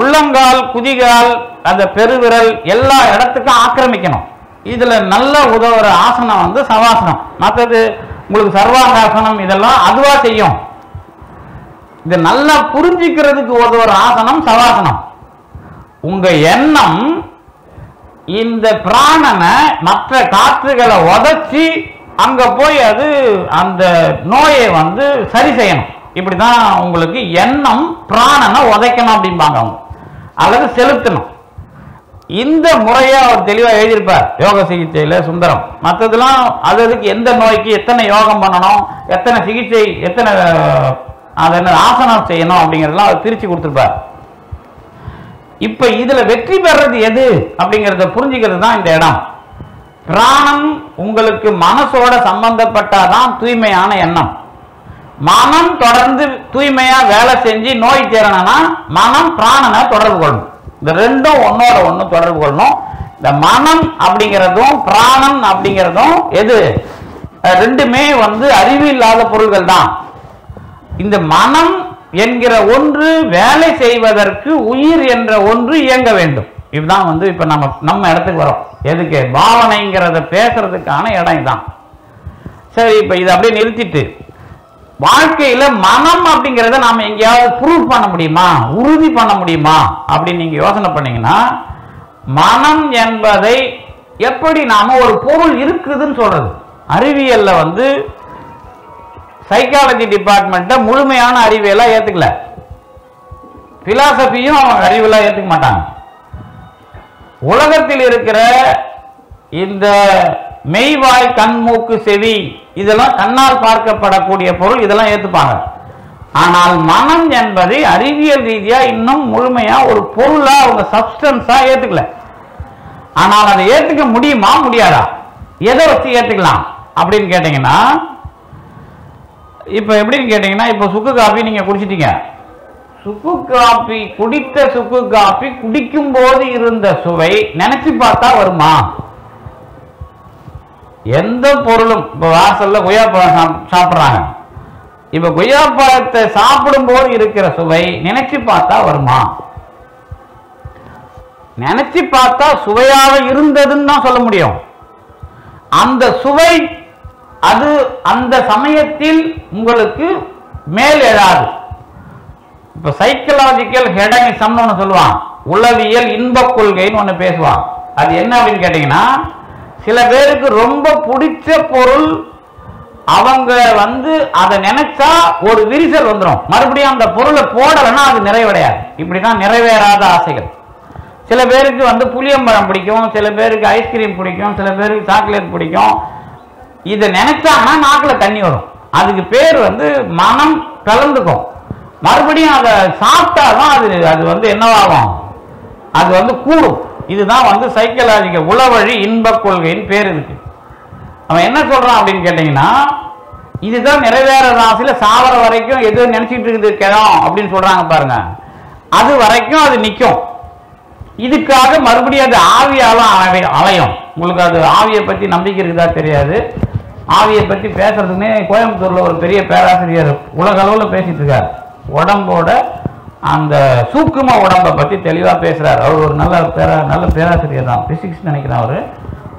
உள்ளங்கால் குதிகால் அந்த பெருவிரல் எல்லா இடத்துக்கும் ஆக்கிரமிக்கணும். இதில் நல்ல உதவுற ஆசனம் வந்து சவாசனம். மற்றது உங்களுக்கு சர்வாங்காசனம் இதெல்லாம் அதுவாக செய்யும். இது நல்லா புரிஞ்சிக்கிறதுக்கு உதவுற ஆசனம் சவாசனம். உங்க எண்ணம் இந்த பிராணனை மற்ற காற்றுகளை உதச்சி அங்க போய் அது அந்த நோயை வந்து சரி செய்யணும். இப்படிதான் உங்களுக்கு எண்ணம் பிராணனை உதைக்கணும் அப்படிம்பாங்க அவங்க. அல்லது செலுத்தணும். இந்த முறையை அவர் தெளிவாக எழுதியிருப்பார். யோக சிகிச்சையில் சுந்தரம். மற்றதெல்லாம் அது அதுக்கு எந்த நோய்க்கு எத்தனை யோகம் பண்ணணும் எத்தனை சிகிச்சை எத்தனை அது என்ன ஆசனம் செய்யணும் அப்படிங்கிறதெல்லாம் அவர் பிரித்து கொடுத்துருப்பார். இப்போ இதில் வெற்றி பெறது எது அப்படிங்கிறத புரிஞ்சுக்கிறது தான் இந்த இடம். பிராணம் உங்களுக்கு மனசோட சம்பந்தப்பட்டாதான் தூய்மையான எண்ணம். மனம் தொடர்ந்து தூய்மையாக வேலை செஞ்சு நோய் தேரணும்னா மனம் பிராணனை தொடர்பு கொள்ளணும். இந்த ரெண்டும் ஒன்னோட ஒண்ணு தொடர்பு கொள்ளணும். இந்த மனம் அப்படிங்கிறதும் பிராணம் அப்படிங்கிறதும் எது? ரெண்டுமே வந்து அறிவு இல்லாத பொருள்கள் தான். இந்த மனம் என்கிற ஒன்று வேலை செய்வதற்கு உயிர் என்ற ஒன்று இயங்க வேண்டும். இதுதான் வந்து இப்ப நம்ம நம்ம இடத்துக்கு வரோம். எதுக்கு? பாவனைங்கிறத பேசுறதுக்கான இடம் தான் சரி இப்ப இதை அப்படியே நிறுத்திட்டு வாழ்க்கையில மனம் அப்படிங்கிறத நாம எங்கேயாவது ப்ரூவ் பண்ண முடியுமா? உறுதி பண்ண முடியுமா? அப்படின்னு நீங்க யோசனை பண்ணீங்கன்னா மனம் என்பதை எப்படி நாம ஒரு பொருள் இருக்குதுன்னு சொல்றது? அறிவியல்ல வந்து சைக்காலஜி டிபார்ட்மெண்ட்டை முழுமையான அறிவியலாக ஏத்துக்கல. பிலாசபியும் அறிவியலா ஏத்துக்க மாட்டாங்க. உலகத்தில் இருக்கிற இந்த மெய்வாய் கண் மூக்கு செவி. இதெல்லாம் கண்ணால் பார்க்கப்படக்கூடிய பொருள் இதெல்லாம் ஏற்றுப்பாங்க ஆனால் மனம் என்பதை அறிவியல் ரீதியா இன்னும் முழுமையா ஒரு பொருளா அவங்க சப்ஸ்டன்ஸா ஏத்துக்கல. ஆனால் அதை ஏத்துக்க முடியுமா முடியாதா? எதை வச்சு ஏத்துக்கலாம்? அப்படின்னு கேட்டீங்கன்னா இப்ப எப்படின்னு கேட்டீங்கன்னா இப்ப சுக்கு காஃபி நீங்க குடிச்சிட்டீங்க. சுக்கு காப்பி குடித்த சுக்கு காப்பி குடிக்கும் போது இருந்த சுவை நினைச்சு பார்த்தா வருமா? எந்த பொருளும் இப்ப வாசல்ல கொய்யாப்பழம் சாப்- சாப்பிடுறாங்க. இப்ப கொய்யாப்பழத்தை சாப்பிடும்போது இருக்கிற சுவை நினைச்சு பார்த்தா வருமா? நினைச்சு பார்த்தா சுவையாக இருந்ததுன்னு தான் சொல்ல முடியும். அந்த சுவை அது அந்த சமயத்தில் உங்களுக்கு மேல் எழாது. இப்ப சைக்கலாஜிக்கல் ஹெடனிசம்னு ஒன்று சொல்லுவான் உளவியல் இன்பக் கொள்கைன்னு ஒன்று பேசுவான் அது என்ன அப்படின்னு கேட்டீங்கன்னா சில பேருக்கு ரொம்ப பிடிச்ச பொருள் அவங்க வந்து அதை நினைச்சா ஒரு விரிசல் வந்துடும் மறுபடியும் அந்த பொருளை போடலைன்னா அது நிறைவடையாது. இப்படிதான் நிறைவேறாத ஆசைகள். சில பேருக்கு வந்து புளியம்பழம் பிடிக்கும் சில பேருக்கு ஐஸ்கிரீம் பிடிக்கும் சில பேருக்கு சாக்லேட் பிடிக்கும். இதை நினைச்சாங்கன்னா நாக்கில் தண்ணி வரும். அதுக்கு பேர் வந்து மனம் கலந்துக்கும். மறுபடியும் அதை சாப்பிட்டாதான் அது அது வந்து என்னவாகும்? அது வந்து கூடும். இதுதான் வந்து சைக்கலாஜிக்கல் உளவழி இன்பக் கொள்கையின் பேர் இருக்கு அவன் என்ன சொல்றான் அப்படின்னு கேட்டீங்கன்னா இதுதான் நிறைவேற ஆசையில சாவர வரைக்கும் எது நினைச்சிட்டு இருக்குது கிழம் அப்படின்னு சொல்றாங்க பாருங்க. அது வரைக்கும் அது நிற்கும் இதுக்காக மறுபடியும் அது ஆவியாலும் அலை- அலையும். உங்களுக்கு அது ஆவியை பத்தி நம்பிக்கை இருக்குதா தெரியாது. ஆவியை பத்தி பேசுறதுக்குன்னே கோயம்புத்தூர்ல ஒரு பெரிய பேராசிரியர் உலக அளவில் பேசிட்டு இருக்காரு. உடம்போட அந்த சூக்கும உடம்பை பற்றி தெளிவாக பேசுகிறார் அவர் ஒரு நல்ல பேரா நல்ல பேராசிரியர் தான். பிசிக்ஸ் நினைக்கிறேன் அவர்.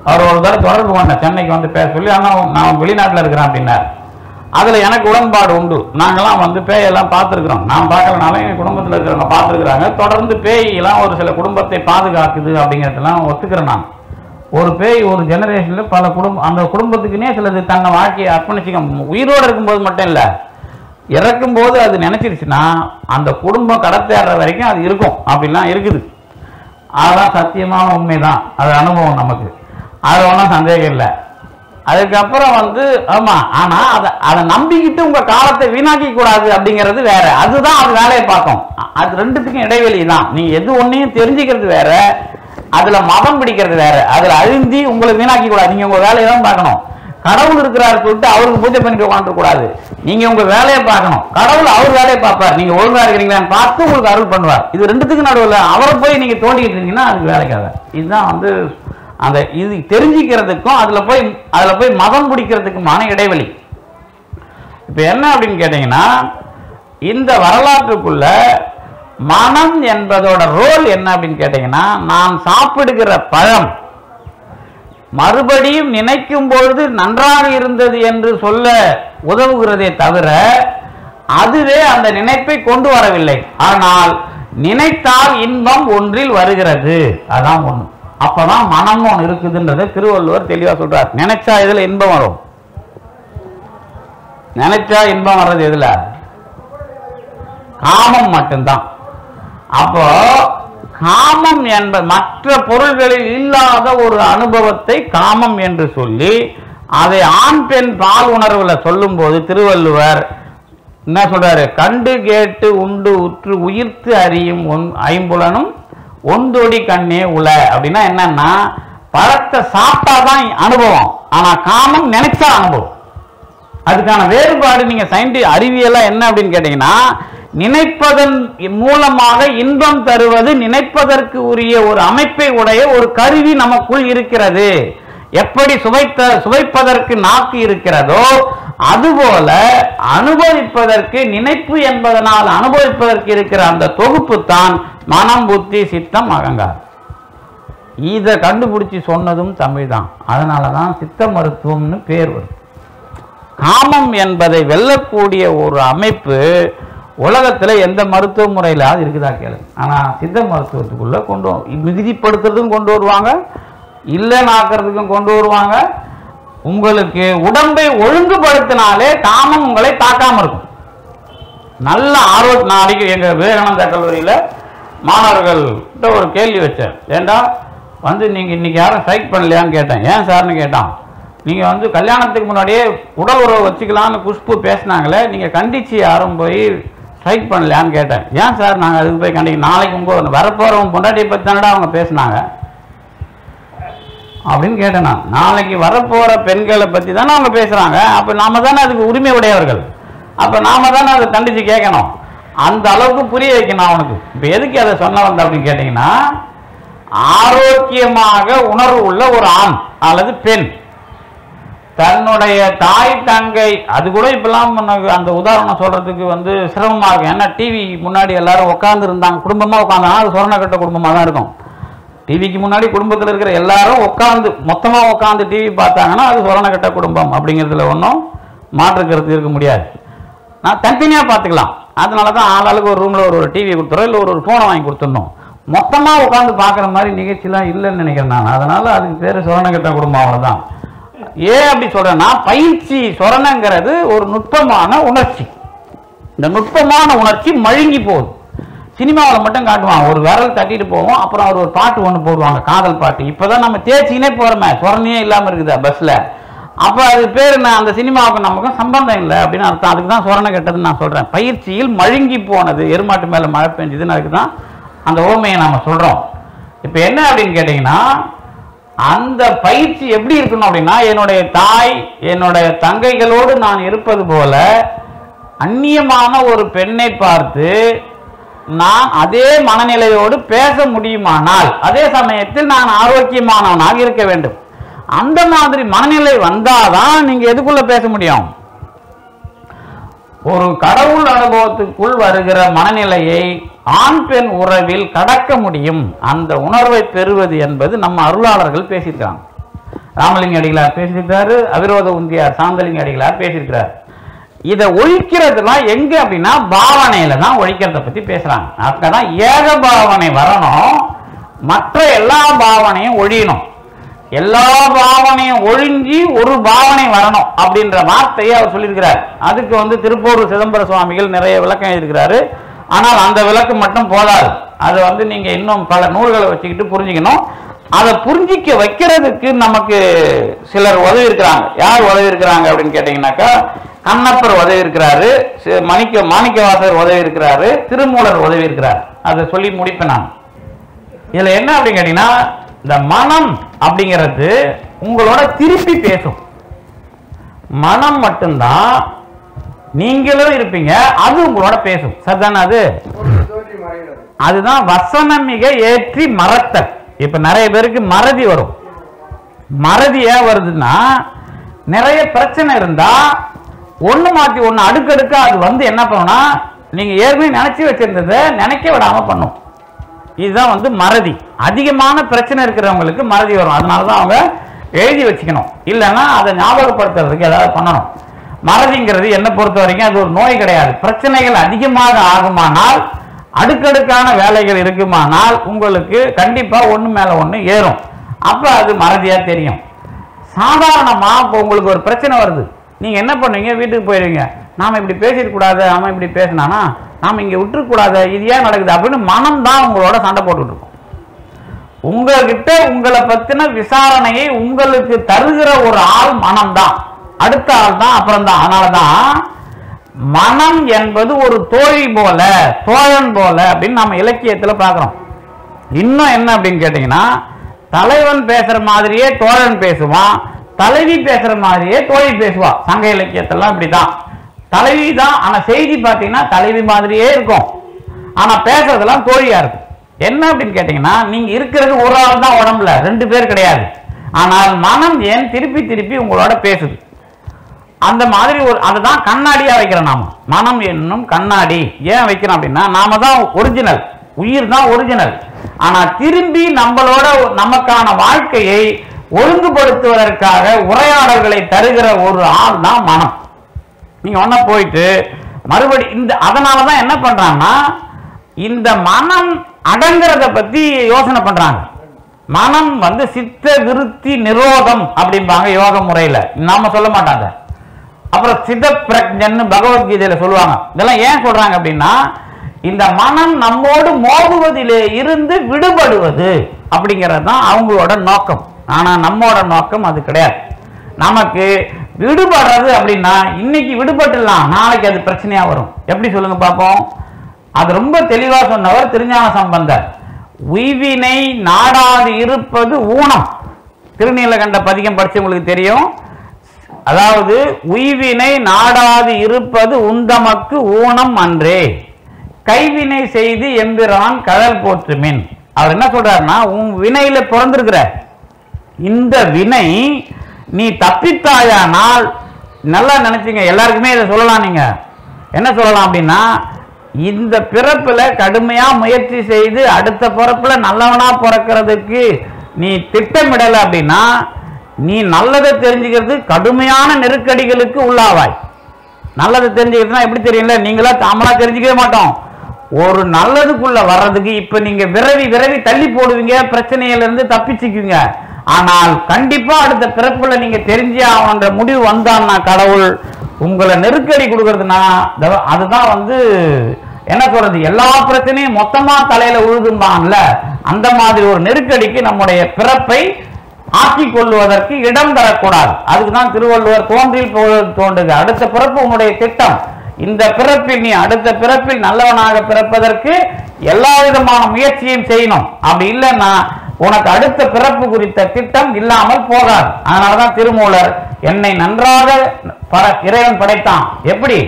அவர் ஒரு தடவை தொடர்பு கொண்டேன் சென்னைக்கு வந்து பேச சொல்லி ஆனால் நான் வெளிநாட்டில் இருக்கிறேன் அப்படின்னார். அதில் எனக்கு உடன்பாடு உண்டு. நாங்களாம் வந்து பேயெல்லாம் பார்த்துருக்குறோம். நான் பார்க்கலனாலும் எங்கள் குடும்பத்தில் இருக்கிறவங்க பார்த்துருக்குறாங்க. தொடர்ந்து பேயெல்லாம் ஒரு சில குடும்பத்தை பாதுகாக்குது அப்படிங்கிறதெல்லாம் ஒத்துக்கிறேன் நான். ஒரு பேய் ஒரு ஜெனரேஷனில் பல குடும்பம் அந்த குடும்பத்துக்குன்னே சிலது தன்னை வாழ்க்கையை அர்ப்பணிச்சிக்க உயிரோடு இருக்கும்போது மட்டும் இல்லை. இறக்கும்போது அது நினச்சிருச்சுன்னா அந்த குடும்பம் கடத்தேற வரைக்கும் அது இருக்கும். அப்படிலாம் இருக்குது. அதெல்லாம் சத்தியமான உண்மைதான். அது அனுபவம் நமக்கு. அது ஒன்றும் சந்தேகம் இல்லை. அதுக்கப்புறம் வந்து ஆமாம் ஆனால் அதை அதை நம்பிக்கிட்டு உங்கள் காலத்தை வீணாக்கி கூடாது அப்படிங்கிறது வேற. அதுதான் அது வேலையை பார்க்கும். அது ரெண்டுத்துக்கும் இடைவெளி தான். நீங்கள் எது ஒன்றையும் தெரிஞ்சுக்கிறது வேற. அதில் மதம் பிடிக்கிறது வேற. அதில் அழுந்தி உங்களை வீணாக்கி கூடாது. நீங்கள் உங்கள் வேலையை தான் பார்க்கணும். கடவுள் இருக்கிறாரு சொல்லிட்டு அவருக்கு பூஜை பண்ணிட்டு உட்காந்துருக்கூடாது நீங்க உங்க வேலையை பார்க்கணும். கடவுள் அவர் வேலையை பார்ப்பார். நீங்க ஒழுங்கா இருக்கிறீங்களான்னு பார்த்து உங்களுக்கு அருள் பண்ணுவார். இது ரெண்டுத்துக்கு நடுவில் அவரை போய் நீங்க தோண்டிக்கிட்டு இருந்தீங்கன்னா அதுக்கு வேலைக்காக. இதுதான் வந்து அந்த இது தெரிஞ்சுக்கிறதுக்கும் அதுல போய் அதுல போய் மதம் பிடிக்கிறதுக்குமான இடைவெளி. இப்ப என்ன அப்படின்னு கேட்டீங்கன்னா இந்த வரலாற்றுக்குள்ள மனம் என்பதோட ரோல் என்ன அப்படின்னு கேட்டீங்கன்னா நான் சாப்பிடுகிற பழம் மறுபடியும் நினைக்கும் பொழுது நன்றாக இருந்தது என்று சொல்ல உதவுகிறதே தவிர அதுவே அந்த நினைப்பை கொண்டு வரவில்லை. ஆனால் நினைத்தால் இன்பம் ஒன்றில் வருகிறது. அதான் ஒண்ணு. அப்பதான் மனம் ஒன்று இருக்குதுன்றதை திருவள்ளுவர் தெளிவா சொல்றார். நினைச்சா இதுல இன்பம் வரும்? நினைச்சா இன்பம் வர்றது எதுல? காமம் மட்டும்தான். அப்போ காமம் என்ப மற்ற பொருள்களில் இல்லாத ஒரு அனுபவத்தை காமம் என்று சொல்லி அதை ஆண் பெண் பால் உணர்வுல சொல்லும்போது திருவள்ளுவர் என்ன சொல்றாரு? கண்டு கேட்டு உண்டு உற்று உயிர்த்து அறியும் ஒன் ஐம்புலனும் ஒந்தொடி கண்ணே உல அப்படின்னா என்னன்னா பழத்தை சாப்பிட்டாதான் அனுபவம். ஆனா காமம் நினைச்சா அனுபவம். அதுக்கான வேறுபாடு நீங்க சயின்டி அறிவியலா என்ன அப்படின்னு கேட்டீங்கன்னா நினைப்பதன் மூலமாக இன்பம் தருவது நினைப்பதற்கு உரிய ஒரு அமைப்பை உடைய ஒரு கருவி நமக்குள் இருக்கிறது. எப்படி சுவைத்த சுவைப்பதற்கு நாக்கு இருக்கிறதோ அதுபோல அனுபவிப்பதற்கு நினைப்பு என்பதனால் அனுபவிப்பதற்கு இருக்கிற அந்த தொகுப்பு தான் மனம் புத்தி சித்தம் அகங்காரம். இதை கண்டுபிடிச்சு சொன்னதும் தமிழ் தான். அதனால தான் சித்த மருத்துவம்னு பேர் வரும் காமம் என்பதை வெல்லக்கூடிய ஒரு அமைப்பு உலகத்தில் எந்த மருத்துவ முறையில் அது இருக்குதா கேளு. ஆனால் சித்த மருத்துவத்துக்குள்ளே கொண்டு மிகுதிப்படுத்துறதுக்கும் கொண்டு வருவாங்க இல்லைனாக்குறதுக்கும் கொண்டு வருவாங்க. உங்களுக்கு உடம்பை ஒழுங்குபடுத்தினாலே காமம் உங்களை தாக்காமல் இருக்கும். நல்ல ஆரோக்கிய நாளைக்கு எங்க விவேகானந்தா கல்லூரியில் மாணவர்கள்கிட்ட ஒரு கேள்வி வச்சேன். ஏண்டா வந்து நீங்கள் இன்றைக்கி யாரும் ஸ்ட்ரைக் பண்ணலையான்னு கேட்டேன். ஏன் சார்னு கேட்டான். நீங்கள் வந்து கல்யாணத்துக்கு முன்னாடியே உடல் உறவு வச்சுக்கலாம்னு குஷ்பு பேசினாங்களே நீங்கள் கண்டிச்சு யாரும் போய் ஸ்ட்ரைக் பண்ணலையான்னு கேட்டேன். ஏன் சார்? நாங்கள் அதுக்கு போய் கண்டிக்க நாளைக்கு உங்க வரப்போகிறவங்க பொண்டாட்டியை பற்றி தானடா அவங்க பேசினாங்க? அப்படின்னு கேட்டேன் நான். நாளைக்கு வரப்போகிற பெண்களை பற்றி தானே அவங்க பேசுகிறாங்க அப்போ நாம தானே அதுக்கு உரிமை உடையவர்கள். அப்போ நாம தானே அதை தண்டித்து கேட்கணும். அந்த அளவுக்கு புரிய வைக்கணும் அவனுக்கு. இப்போ எதுக்கு அதை சொன்ன வந்த அப்படின்னு கேட்டிங்கன்னா ஆரோக்கியமாக உணர்வு உள்ள ஒரு ஆண் அல்லது பெண். தன்னுடைய தாய் தங்கை அது கூட இப்பெல்லாம் அந்த உதாரணம் சொல்றதுக்கு வந்து சிரமமா இருக்கும். ஏன்னா டிவி முன்னாடி எல்லாரும் உட்காந்து இருந்தாங்க. குடும்பமா உட்காந்தாங்க அது சொரண கட்ட குடும்பமா தான் இருக்கும். டிவிக்கு முன்னாடி குடும்பத்தில் இருக்கிற எல்லாரும் உட்காந்து மொத்தமா உட்காந்து டிவி பார்த்தாங்கன்னா அது சொரண கட்ட குடும்பம் அப்படிங்கிறதுல ஒன்றும் மாற்று கருத்து இருக்க முடியாது. நான் தனித்தனியாக பார்த்துக்கலாம். அதனால தான் ஆளாளுக்கு ஒரு ரூமில் ஒரு ஒரு டிவி கொடுத்துறோம் இல்லை ஒரு ஒரு ஃபோனை வாங்கி கொடுத்துடணும். மொத்தமாக உட்காந்து பார்க்குற மாதிரி நிகழ்ச்சிலாம் இல்லைன்னு நினைக்கிறேன் நான். அதனால் அதுக்கு பேர் சொரண கட்ட குடும்பம் அவ்வளவுதான். ஏன் அப்படி சொல்றேன்னா பயிற்சி சொரணங்கிறது ஒரு நுட்பமான உணர்ச்சி. இந்த நுட்பமான உணர்ச்சி மழுங்கி போகுது. சினிமாவில் மட்டும் காட்டுவான் ஒரு விரல் தட்டிட்டு போவோம் அப்புறம் அவர் ஒரு பாட்டு ஒன்று போடுவாங்க காதல் பாட்டு. இப்போதான் நம்ம தேய்ச்சினே போறோமே சொரணையே இல்லாமல் இருக்குதா பஸ்ல? அப்போ அது பேர் நான் அந்த சினிமாவுக்கு நமக்கும் சம்பந்தம் இல்லை அப்படின்னு அர்த்தம். அதுக்கு தான் சொரணை கெட்டதுன்னு நான் சொல்றேன். பயிற்சியில் மழுங்கி போனது எருமாட்டு மேலே மழை பெஞ்சதுன்னு அதுக்கு தான் அந்த ஓமையை நம்ம சொல்றோம். இப்போ என்ன அப்படின்னு கேட்டிங்கன்னா அந்த பயிற்சி எப்படி இருக்கணும் அப்படின்னா என்னுடைய தாய் என்னுடைய தங்கைகளோடு நான் இருப்பது போல அந்நியமான ஒரு பெண்ணை பார்த்து நான் அதே மனநிலையோடு பேச முடியுமானால் அதே சமயத்தில் நான் ஆரோக்கியமானவனாக இருக்க வேண்டும். அந்த மாதிரி மனநிலை வந்தாதான் நீங்க எதுக்குள்ள பேச முடியும்? ஒரு கடவுள் அனுபவத்துக்குள் வருகிற மனநிலையை ஆண் பெண் உறவில் கடக்க முடியும். அந்த உணர்வை பெறுவது என்பது நம்ம அருளாளர்கள் பேசியிருக்காங்க ராமலிங்க அடிகளார் பேசியிருக்காரு அவிரோத உந்தியார் சாந்தலிங்க அடிகளார் பேசியிருக்கிறார். இதை ஒழிக்கிறதுலாம் எங்க அப்படின்னா பாவனையில தான் ஒழிக்கிறத பத்தி பேசுறாங்க. அப்பதான் ஏக பாவனை வரணும். மற்ற எல்லா பாவனையும் ஒழியணும். எல்லா பாவனையும் ஒழிஞ்சி ஒரு பாவனை வரணும் அப்படின்ற வார்த்தையை அவர் சொல்லியிருக்கிறார். அதுக்கு வந்து திருப்பூர் சிதம்பர சுவாமிகள் நிறைய விளக்கம் எழுதியிருக்கிறாரு. ஆனால் அந்த விளக்கம் மட்டும் போதாது. அதை வந்து நீங்க இன்னும் பல நூல்களை வச்சுக்கிட்டு புரிஞ்சுக்கணும். அதை புரிஞ்சிக்க வைக்கிறதுக்கு நமக்கு சிலர் உதவி இருக்கிறாங்க யார் உதவி இருக்கிறாங்க அப்படின்னு கேட்டீங்கன்னாக்கா கண்ணப்பர் உதவி இருக்கிறாரு மணிக்க மாணிக்கவாசர் உதவி இருக்கிறாரு திருமூலர் உதவி இருக்கிறார் அதை சொல்லி முடிப்பேன் நான். இதுல என்ன அப்படின்னு கேட்டீங்கன்னா இந்த மனம் அப்படிங்கிறது உங்களோட திருப்பி பேசும். மனம் மட்டும்தான் நீங்களும் இருப்பீங்க அது உங்களோட பேசும். சரிதானே அது? அதுதான் வசனம் மிக ஏற்றி மறத்தல். இப்ப நிறைய பேருக்கு மறதி வரும். மறதி ஏன் வருதுன்னா நிறைய பிரச்சனை இருந்தா ஒண்ணு மாத்தி ஒண்ணு அடுக்கடுக்க அது வந்து என்ன பண்ணும்னா நீங்க ஏற்கனவே நினைச்சு வச்சிருந்ததை நினைக்க விடாம பண்ணும். இதுதான் வந்து மறதி. அதிகமான பிரச்சனை இருக்கிறவங்களுக்கு மறதி வரும். அதனால தான் அவங்க எழுதி வச்சுக்கணும். இல்லைன்னா அதை ஞாபகப்படுத்துறதுக்கு ஏதாவது பண்ணணும். மறதிங்கிறது என்னை பொறுத்த வரைக்கும் அது ஒரு நோய் கிடையாது. பிரச்சனைகள் அதிகமாக ஆகுமானால் அடுக்கடுக்கான வேலைகள் இருக்குமானால் உங்களுக்கு கண்டிப்பாக ஒன்று மேலே ஒன்று ஏறும். அப்போ அது மறதியாக தெரியும். சாதாரணமாக இப்போ உங்களுக்கு ஒரு பிரச்சனை வருது. நீங்கள் என்ன பண்ணுவீங்க? வீட்டுக்கு போயிடுவீங்க நாம் இப்படி பேசிடக்கூடாது அவன் இப்படி பேசினானா? நாம் இங்கே விட்டுறக்கூடாது இது ஏன் நடக்குது அப்படின்னு மனம் தான் உங்களோட சண்டை போட்டுட்டு இருக்கும் உங்ககிட்ட உங்களை பற்றின விசாரணையை உங்களுக்கு தருகிற ஒரு ஆள் மனம்தான். அடுத்த ஆள் தான் அப்புறம் தான் அதனாலதான் மனம் என்பது ஒரு தோழி போல தோழன் போல அப்படின்னு நம்ம இலக்கியத்தில் பார்க்குறோம். இன்னும் என்ன அப்படின்னு கேட்டிங்கன்னா தலைவன் பேசுகிற மாதிரியே தோழன் பேசுவான் தலைவி பேசுகிற மாதிரியே தோழி பேசுவான் சங்க இலக்கியத்தெல்லாம் இப்படிதான். தலைவி தான். ஆனா செய்தி பார்த்தீங்கன்னா தலைவி மாதிரியே இருக்கும். ஆனா பேசுறதெல்லாம் தோழியா இருக்கும். என்ன அப்படின்னு கேட்டீங்கன்னா நீங்க இருக்கிறது ஒரு ஆள் தான் உடம்புல. ரெண்டு பேர் கிடையாது. ஆனால் மனம் ஏன் திருப்பி திருப்பி உங்களோட பேசுது? அந்த மாதிரி ஒரு அதுதான் கண்ணாடியா வைக்கிறோம் நாம மனம் என்னும் கண்ணாடி. ஏன் வைக்கிறோம் அப்படின்னா நாம தான் ஒரிஜினல் உயிர் தான் ஒரிஜினல் ஆனா திரும்பி நம்மளோட நமக்கான வாழ்க்கையை ஒழுங்குபடுத்துவதற்காக உரையாடல்களை தருகிற ஒரு ஆள் தான் மனம். நீங்க ஒன்ன போயிட்டு மறுபடி இந்த அதனால தான் என்ன பண்றாங்கன்னா இந்த மனம் அடங்குறத பத்தி யோசனை பண்றாங்க. மனம் வந்து சித்த விருத்தி நிரோதம் அப்படிம்பாங்க யோக முறையில. நாம சொல்ல மாட்டாங்க. அப்புறம் சித்த பிரஜன்னு பகவத்கீதையில சொல்லுவாங்க. இதெல்லாம் ஏன் சொல்றாங்க அப்படின்னா இந்த மனம் நம்மோடு மோதுவதிலே இருந்து விடுபடுவது அப்படிங்கிறது தான் அவங்களோட நோக்கம். ஆனா நம்மோட நோக்கம் அது கிடையாது. நமக்கு விடுபடுறது அப்படின்னா இன்னைக்கு விடுபட்டுலாம் நாளைக்கு அது பிரச்சனையா வரும். எப்படி சொல்லுங்க பார்ப்போம்? அது ரொம்ப தெளிவா சொன்னவர் திருஞான சம்பந்தர். உய்வினை நாடாது இருப்பது ஊனம். திருநீலகண்ட பதிகம் படிச்சு உங்களுக்கு தெரியும். அதாவது உய்வினை நாடாது இருப்பது உந்தமக்கு ஊனம் அன்றே. கைவினை செய்து எம்பிரான் கடல் போற்றுமின். அவர் என்ன சொல்றாருன்னா உன் வினையில பிறந்திருக்கிற. இந்த வினை நீ தப்பித்தாயானால் நல்லா நினச்சிங்க. எல்லாருக்குமே இதை சொல்லலாம் நீங்க. என்ன சொல்லலாம் அப்படின்னா இந்த பிறப்புல கடுமையா முயற்சி செய்து அடுத்த பிறப்புல நல்லவனா பிறக்கிறதுக்கு நீ திட்டமிடலை அப்படின்னா நீ நல்லதை தெரிஞ்சுக்கிறது கடுமையான நெருக்கடிகளுக்கு உள்ளாவாய். நல்லதை தெரிஞ்சுக்கிறதுனா எப்படி தெரியல நீங்களா தாமலா தெரிஞ்சுக்கவே மாட்டோம். ஒரு நல்லதுக்குள்ள வர்றதுக்கு இப்ப நீங்க விரவி விரவி தள்ளி போடுவீங்க பிரச்சனையில இருந்து தப்பிச்சுக்குவீங்க. ஆனால் கண்டிப்பா அடுத்த பிறப்புல நீங்க தெரிஞ்சே ஆகணுன்ற முடிவு வந்தான்னா கடவுள் உங்களை நெருக்கடி கொடுக்கறதுனா அதுதான் வந்து என்ன சொல்றது எல்லா பிரச்சனையும் மொத்தமா தலையில உழுதும்பான்ல அந்த மாதிரி ஒரு நெருக்கடிக்கு நம்முடைய பிறப்பை ஆக்கி கொள்வதற்கு இடம் தரக்கூடாது. அதுக்கு தான் திருவள்ளுவர் தோன்றில் போவது தோன்றுது அடுத்த பிறப்பு உன்னுடைய திட்டம். இந்த பிறப்பில் நீ அடுத்த பிறப்பில் நல்லவனாக பிறப்பதற்கு எல்லா விதமான முயற்சியும் செய்யணும். அப்படி இல்லைன்னா உனக்கு அடுத்த பிறப்பு குறித்த திட்டம் இல்லாமல் போகாது. அதனாலதான் திருமூலர் என்னை நன்றாக இறைவன் படைத்தான். எப்படி?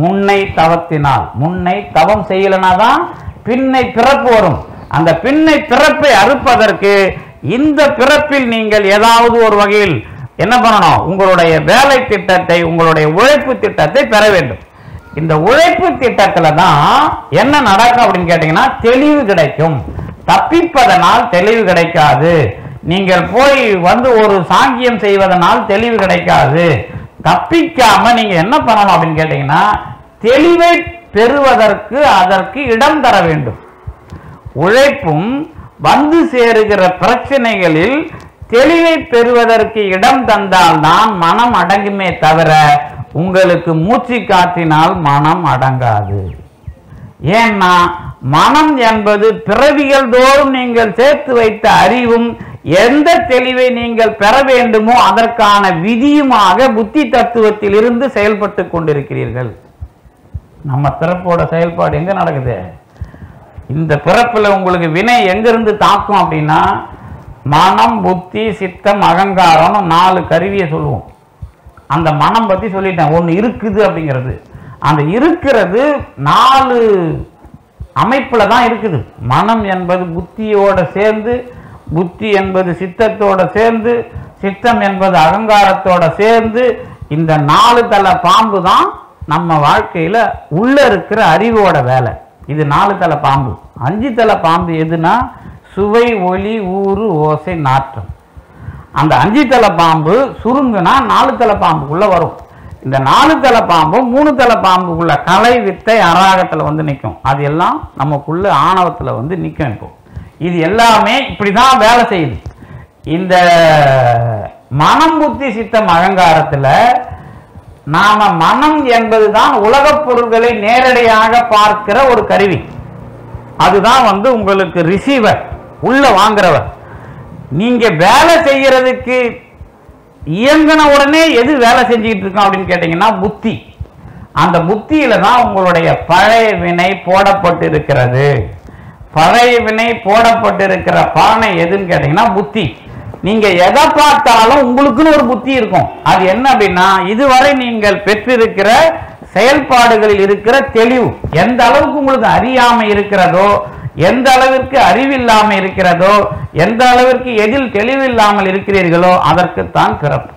முன்னை தவத்தினால். முன்னை தவம் செய்யலனா தான் பின்னை பிறப்பு வரும். அந்த பின்னை பிறப்பை அறுப்பதற்கு இந்த பிறப்பில் நீங்கள் ஏதாவது ஒரு வகையில் என்ன பண்ணணும்? உங்களுடைய வேலை திட்டத்தை உங்களுடைய உழைப்பு திட்டத்தை பெற வேண்டும். இந்த உழைப்பு திட்டத்துல தான் என்ன நடக்கும் அப்படின்னு கேட்டீங்கன்னா தெளிவு கிடைக்கும். தப்பிப்பதனால் தெளிவு கிடைக்காது. நீங்கள் போய் வந்து ஒரு சாங்கியம் செய்வதனால் தெளிவு கிடைக்காது. தப்பிக்காம நீங்க என்ன பண்ணணும் அப்படின்னு கேட்டீங்கன்னா தெளிவை பெறுவதற்கு அதற்கு இடம் தர வேண்டும். உழைப்பும் வந்து சேருகிற பிரச்சனைகளில் தெளிவை பெறுவதற்கு இடம் தந்தால் தான் மனம் அடங்குமே தவிர உங்களுக்கு மூச்சு காற்றினால் மனம் அடங்காது. ஏன்னா மனம் என்பது பிறவிகள் தோறும் நீங்கள் சேர்த்து வைத்த அறிவும் எந்த தெளிவை நீங்கள் பெற வேண்டுமோ அதற்கான விதியுமாக புத்தி தத்துவத்தில் இருந்து செயல்பட்டு கொண்டிருக்கிறீர்கள். நம்ம பிறப்போட செயல்பாடு எங்க நடக்குது? இந்த பிறப்பில் உங்களுக்கு வினை எங்கிருந்து தாக்கும் அப்படின்னா மனம் புத்தி சித்தம் அகங்காரம்னு நாலு கருவியை சொல்லுவோம். அந்த மனம் பற்றி சொல்லிட்டேன். ஒன்று இருக்குது அப்படிங்கிறது. அந்த இருக்கிறது நாலு அமைப்பில் தான் இருக்குது. மனம் என்பது புத்தியோட சேர்ந்து புத்தி என்பது சித்தத்தோட சேர்ந்து சித்தம் என்பது அகங்காரத்தோட சேர்ந்து இந்த நாலு தலை பாம்பு தான் நம்ம வாழ்க்கையில் உள்ள இருக்கிற அறிவோட வேலை. இது நாலு தலை பாம்பு. அஞ்சு தலை பாம்பு எதுனா சுவை ஒளி ஊறு ஓசை நாற்றம். அந்த அஞ்சு தலை பாம்பு சுருங்குனா நாலு தலை பாம்புக்குள்ளே வரும். இந்த நாலு தலை பாம்பும் மூணு தலை பாம்புக்குள்ள கலை வித்தை அராகத்தில் வந்து நிற்கும் அது எல்லாம் நமக்குள்ள ஆணவத்தில் வந்து நிற்கும் இப்போ. இது எல்லாமே இப்படி தான் வேலை செய்யுது. இந்த மனம் புத்தி சித்தம் அகங்காரத்தில் நாம மனம் என்பதுதான் உலகப் பொருள்களை நேரடியாக பார்க்கிற ஒரு கருவி. அதுதான் வந்து உங்களுக்கு ரிசீவர் உள்ள வாங்குறவர். நீங்க வேலை செய்யறதுக்கு இயங்கின உடனே எது வேலை செஞ்சுக்கிட்டு இருக்கோம் அப்படின்னு கேட்டீங்கன்னா புத்தி. அந்த புத்தியில தான் உங்களுடைய பழைய வினை போடப்பட்டு இருக்கிறது பழைய வினை போடப்பட்டு இருக்கிற பானை எதுன்னு கேட்டீங்கன்னா புத்தி. நீங்க எதை பார்த்தாலும் உங்களுக்குன்னு ஒரு புத்தி இருக்கும். அது என்ன அப்படின்னா இதுவரை நீங்கள் பெற்றிருக்கிற செயல்பாடுகளில் இருக்கிற தெளிவு. எந்த அளவுக்கு உங்களுக்கு அறியாமை இருக்கிறதோ எந்த அளவிற்கு அறிவில்லாமல் இருக்கிறதோ எந்த அளவிற்கு எதில் தெளிவில்லாமல் இருக்கிறீர்களோ அதற்குத்தான் பிறப்பு.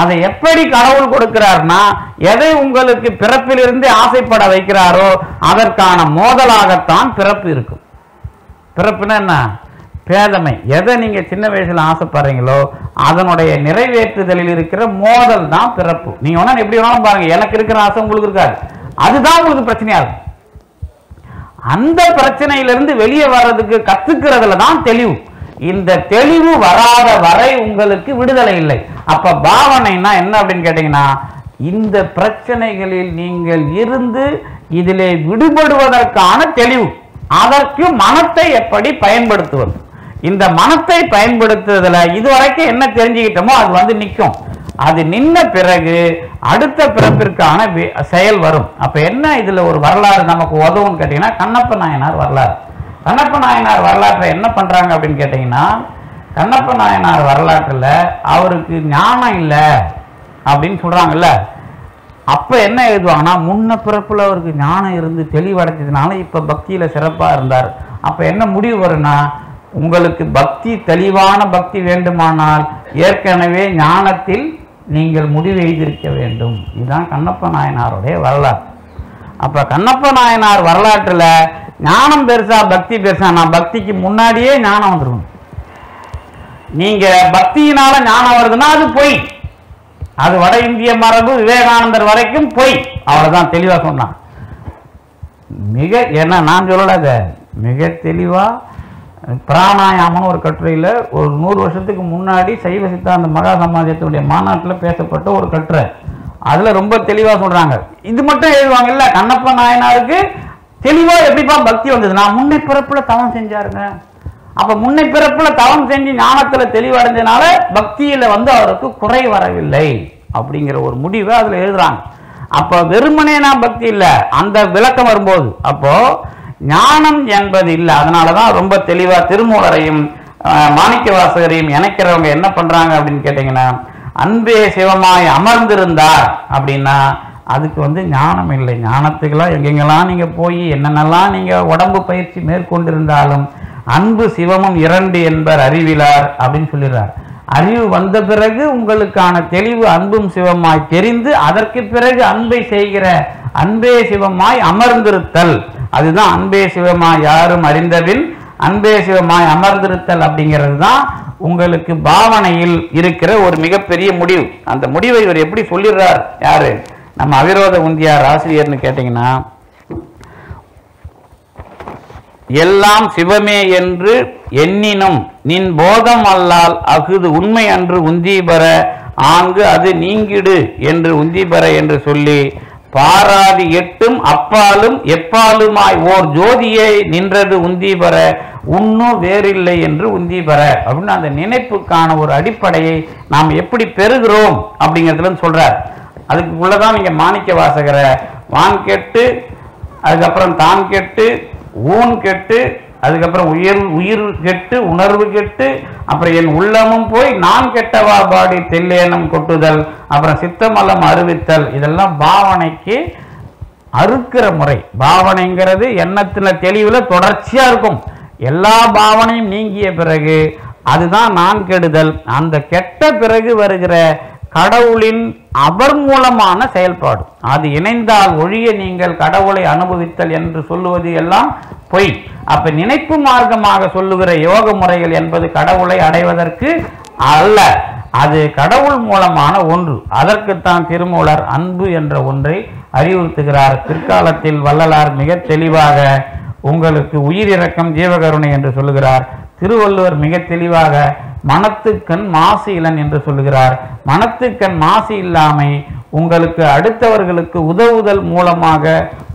அதை எப்படி கடவுள் கொடுக்கிறார்னா எதை உங்களுக்கு பிறப்பிலிருந்து ஆசைப்பட வைக்கிறாரோ அதற்கான மோதலாகத்தான் பிறப்பு இருக்கும். பிறப்புன்னா என்ன? பேதமை. எதை நீங்கள் சின்ன வயசுல ஆசைப்படுறீங்களோ அதனுடைய நிறைவேற்றுதலில் இருக்கிற மோதல் தான் பிறப்பு. நீங்கள் ஒன்றா எப்படி வேணாலும் பாருங்கள் எனக்கு இருக்கிற ஆசை உங்களுக்கு இருக்காது. அதுதான் உங்களுக்கு பிரச்சனையாக இருக்கும். அந்த பிரச்சனையிலிருந்து வெளியே வர்றதுக்கு கத்துக்கிறதுல தான் தெளிவு. இந்த தெளிவு வராத வரை உங்களுக்கு விடுதலை இல்லை. அப்ப பாவனைனா என்ன அப்படின்னு கேட்டீங்கன்னா இந்த பிரச்சனைகளில் நீங்கள் இருந்து இதிலே விடுபடுவதற்கான தெளிவு. அதற்கு மனத்தை எப்படி பயன்படுத்துவது? இந்த மனத்தை பயன்படுத்துறதுல இதுவரைக்கும் என்ன தெரிஞ்சுக்கிட்டோமோ அது வந்து நிற்கும் அது நின்ன பிறகு அடுத்த பிறப்பிற்கான செயல் வரும். அப்ப என்ன இதுல ஒரு வரலாறு நமக்கு உதவும் கேட்டீங்கன்னா கண்ணப்ப நாயனார் வரலாறு. கண்ணப்ப நாயனார் வரலாற்றை என்ன பண்றாங்க அப்படின்னு கேட்டீங்கன்னா கண்ணப்ப நாயனார் வரலாற்றுல அவருக்கு ஞானம் இல்லை அப்படின்னு சொல்றாங்கல்ல. அப்ப என்ன எழுதுவாங்கன்னா முன்ன பிறப்புல அவருக்கு ஞானம் இருந்து தெளிவடைஞ்சதுனால இப்ப பக்தியில சிறப்பா இருந்தார். அப்ப என்ன முடிவு வரும்னா உங்களுக்கு பக்தி தெளிவான பக்தி வேண்டுமானால் ஏற்கனவே ஞானத்தில் நீங்கள் முடிவு எழுதியிருக்க வேண்டும். இதுதான் கண்ணப்ப நாயனாருடைய வரலாறு. அப்போ கண்ணப்ப நாயனார் வரலாற்றில் ஞானம் பெருசா பக்தி பெருசா நான் பக்திக்கு முன்னாடியே ஞானம் வந்துருக்கும் நீங்கள் பக்தியினால ஞானம் வருதுன்னா அது பொய். அது வட இந்திய மரபு விவேகானந்தர் வரைக்கும் பொய். அவ்வளோதான் தெளிவாக சொன்னான். மிக ஏன்னா நான் சொல்லல மிக தெளிவாக பிராணாயாமம் ஒரு கட்டுரையில் ஒரு நூறு வருஷத்துக்கு முன்னாடி சைவ சித்தாந்த மகா சமாஜத்தினுடைய மாநாட்டில் பேசப்பட்ட ஒரு கட்டுரை. அதில் ரொம்ப தெளிவாக சொல்கிறாங்க இது மட்டும் எழுதுவாங்க இல்லை கண்ணப்ப நாயனாருக்கு தெளிவாக எப்படிப்பா பக்தி வந்தது? நான் முன்னை பிறப்பில் தவம் செஞ்சாருங்க. அப்போ முன்னை பிறப்பில் தவம் செஞ்சு ஞானத்தில் தெளிவடைஞ்சனால பக்தியில் வந்து அவருக்கு குறை வரவில்லை அப்படிங்கிற ஒரு முடிவை அதில் எழுதுறாங்க. அப்போ வெறுமனே நான் பக்தி இல்லை அந்த விளக்கம் வரும்போது அப்போது ஞானம் என்பது இல்லை அதனாலதான் ரொம்ப தெளிவா திருமூலரையும் மாணிக்க வாசகரையும் இணைக்கிறவங்க என்ன பண்றாங்க அப்படின்னு கேட்டீங்கன்னா அன்பே சிவமாய் அமர்ந்திருந்தார் அப்படின்னா அதுக்கு வந்து ஞானம் இல்லை. ஞானத்துக்கெல்லாம் எங்கெங்கெல்லாம் நீங்க போய் என்னென்னலாம் நீங்க உடம்பு பயிற்சி மேற்கொண்டிருந்தாலும் அன்பு சிவமும் இரண்டு என்பர் அறிவிலார் அப்படின்னு சொல்லிடுறார். அறிவு வந்த பிறகு உங்களுக்கான தெளிவு அன்பும் சிவமாய் தெரிந்து அதற்கு பிறகு அன்பை செய்கிற அன்பே சிவமாய் அமர்ந்திருத்தல். அதுதான் அன்பே சிவமாய் யாரும் அறிந்தபின் அன்பே சிவமாய் அமர்ந்திருத்தல் அப்படிங்கிறது தான் உங்களுக்கு பாவனையில் இருக்கிற ஒரு மிகப்பெரிய முடிவு. அந்த முடிவை இவர் எப்படி சொல்லிடுறார்? யாரு? நம்ம அவிரோத உந்தியார் ஆசிரியர்னு கேட்டீங்கன்னா எல்லாம் சிவமே என்று எண்ணினும் நின் போதம் அல்லால் அஃது உண்மை அன்று உந்தி ஆங்கு அது நீங்கிடு என்று உந்தி பெற என்று சொல்லி பாராதி எட்டும் அப்பாலும் எப்பாலுமாய் ஓர் ஜோதியை நின்றது உந்தி உன்னும் வேறில்லை என்று உந்தி பெற. அப்படின்னு அந்த நினைப்புக்கான ஒரு அடிப்படையை நாம் எப்படி பெறுகிறோம் அப்படிங்கிறதுல சொல்றார். அதுக்கு உள்ளதான் நீங்க மாணிக்க வாசகரை வான் கெட்டு அதுக்கப்புறம் தான் கெட்டு ஊன் கெட்டு அதுக்கப்புறம் உயிர் உயிர் கெட்டு உணர்வு கெட்டு அப்புறம் என் உள்ளமும் போய் நான் கெட்டவா பாடி தெல்லேனம் கொட்டுதல் அப்புறம் சித்தமலம் அறிவித்தல் இதெல்லாம் பாவனைக்கு அறுக்கிற முறை. பாவனைங்கிறது எண்ணத்தில் தெளிவில் தொடர்ச்சியாக இருக்கும். எல்லா பாவனையும் நீங்கிய பிறகு அதுதான் நான் கெடுதல். அந்த கெட்ட பிறகு வருகிற கடவுளின் அவர் மூலமான செயல்பாடு. அது இணைந்தால் ஒழிய நீங்கள் கடவுளை அனுபவித்தல் என்று சொல்லுவது எல்லாம் பொய். அப்ப நினைப்பு மார்க்கமாக சொல்லுகிற யோக முறைகள் என்பது கடவுளை அடைவதற்கு அல்ல. அது கடவுள் மூலமான ஒன்று. அதற்குத்தான் திருமூலர் அன்பு என்ற ஒன்றை அறிவுறுத்துகிறார். பிற்காலத்தில் வள்ளலார் மிக தெளிவாக உங்களுக்கு உயிரிறக்கம் ஜீவகருணை என்று சொல்லுகிறார். திருவள்ளுவர் மிக தெளிவாக மனத்துக்கண் மாசு இளன் என்று சொல்லுகிறார். மனத்துக்கண் மாசு இல்லாமை உங்களுக்கு அடுத்தவர்களுக்கு உதவுதல் மூலமாக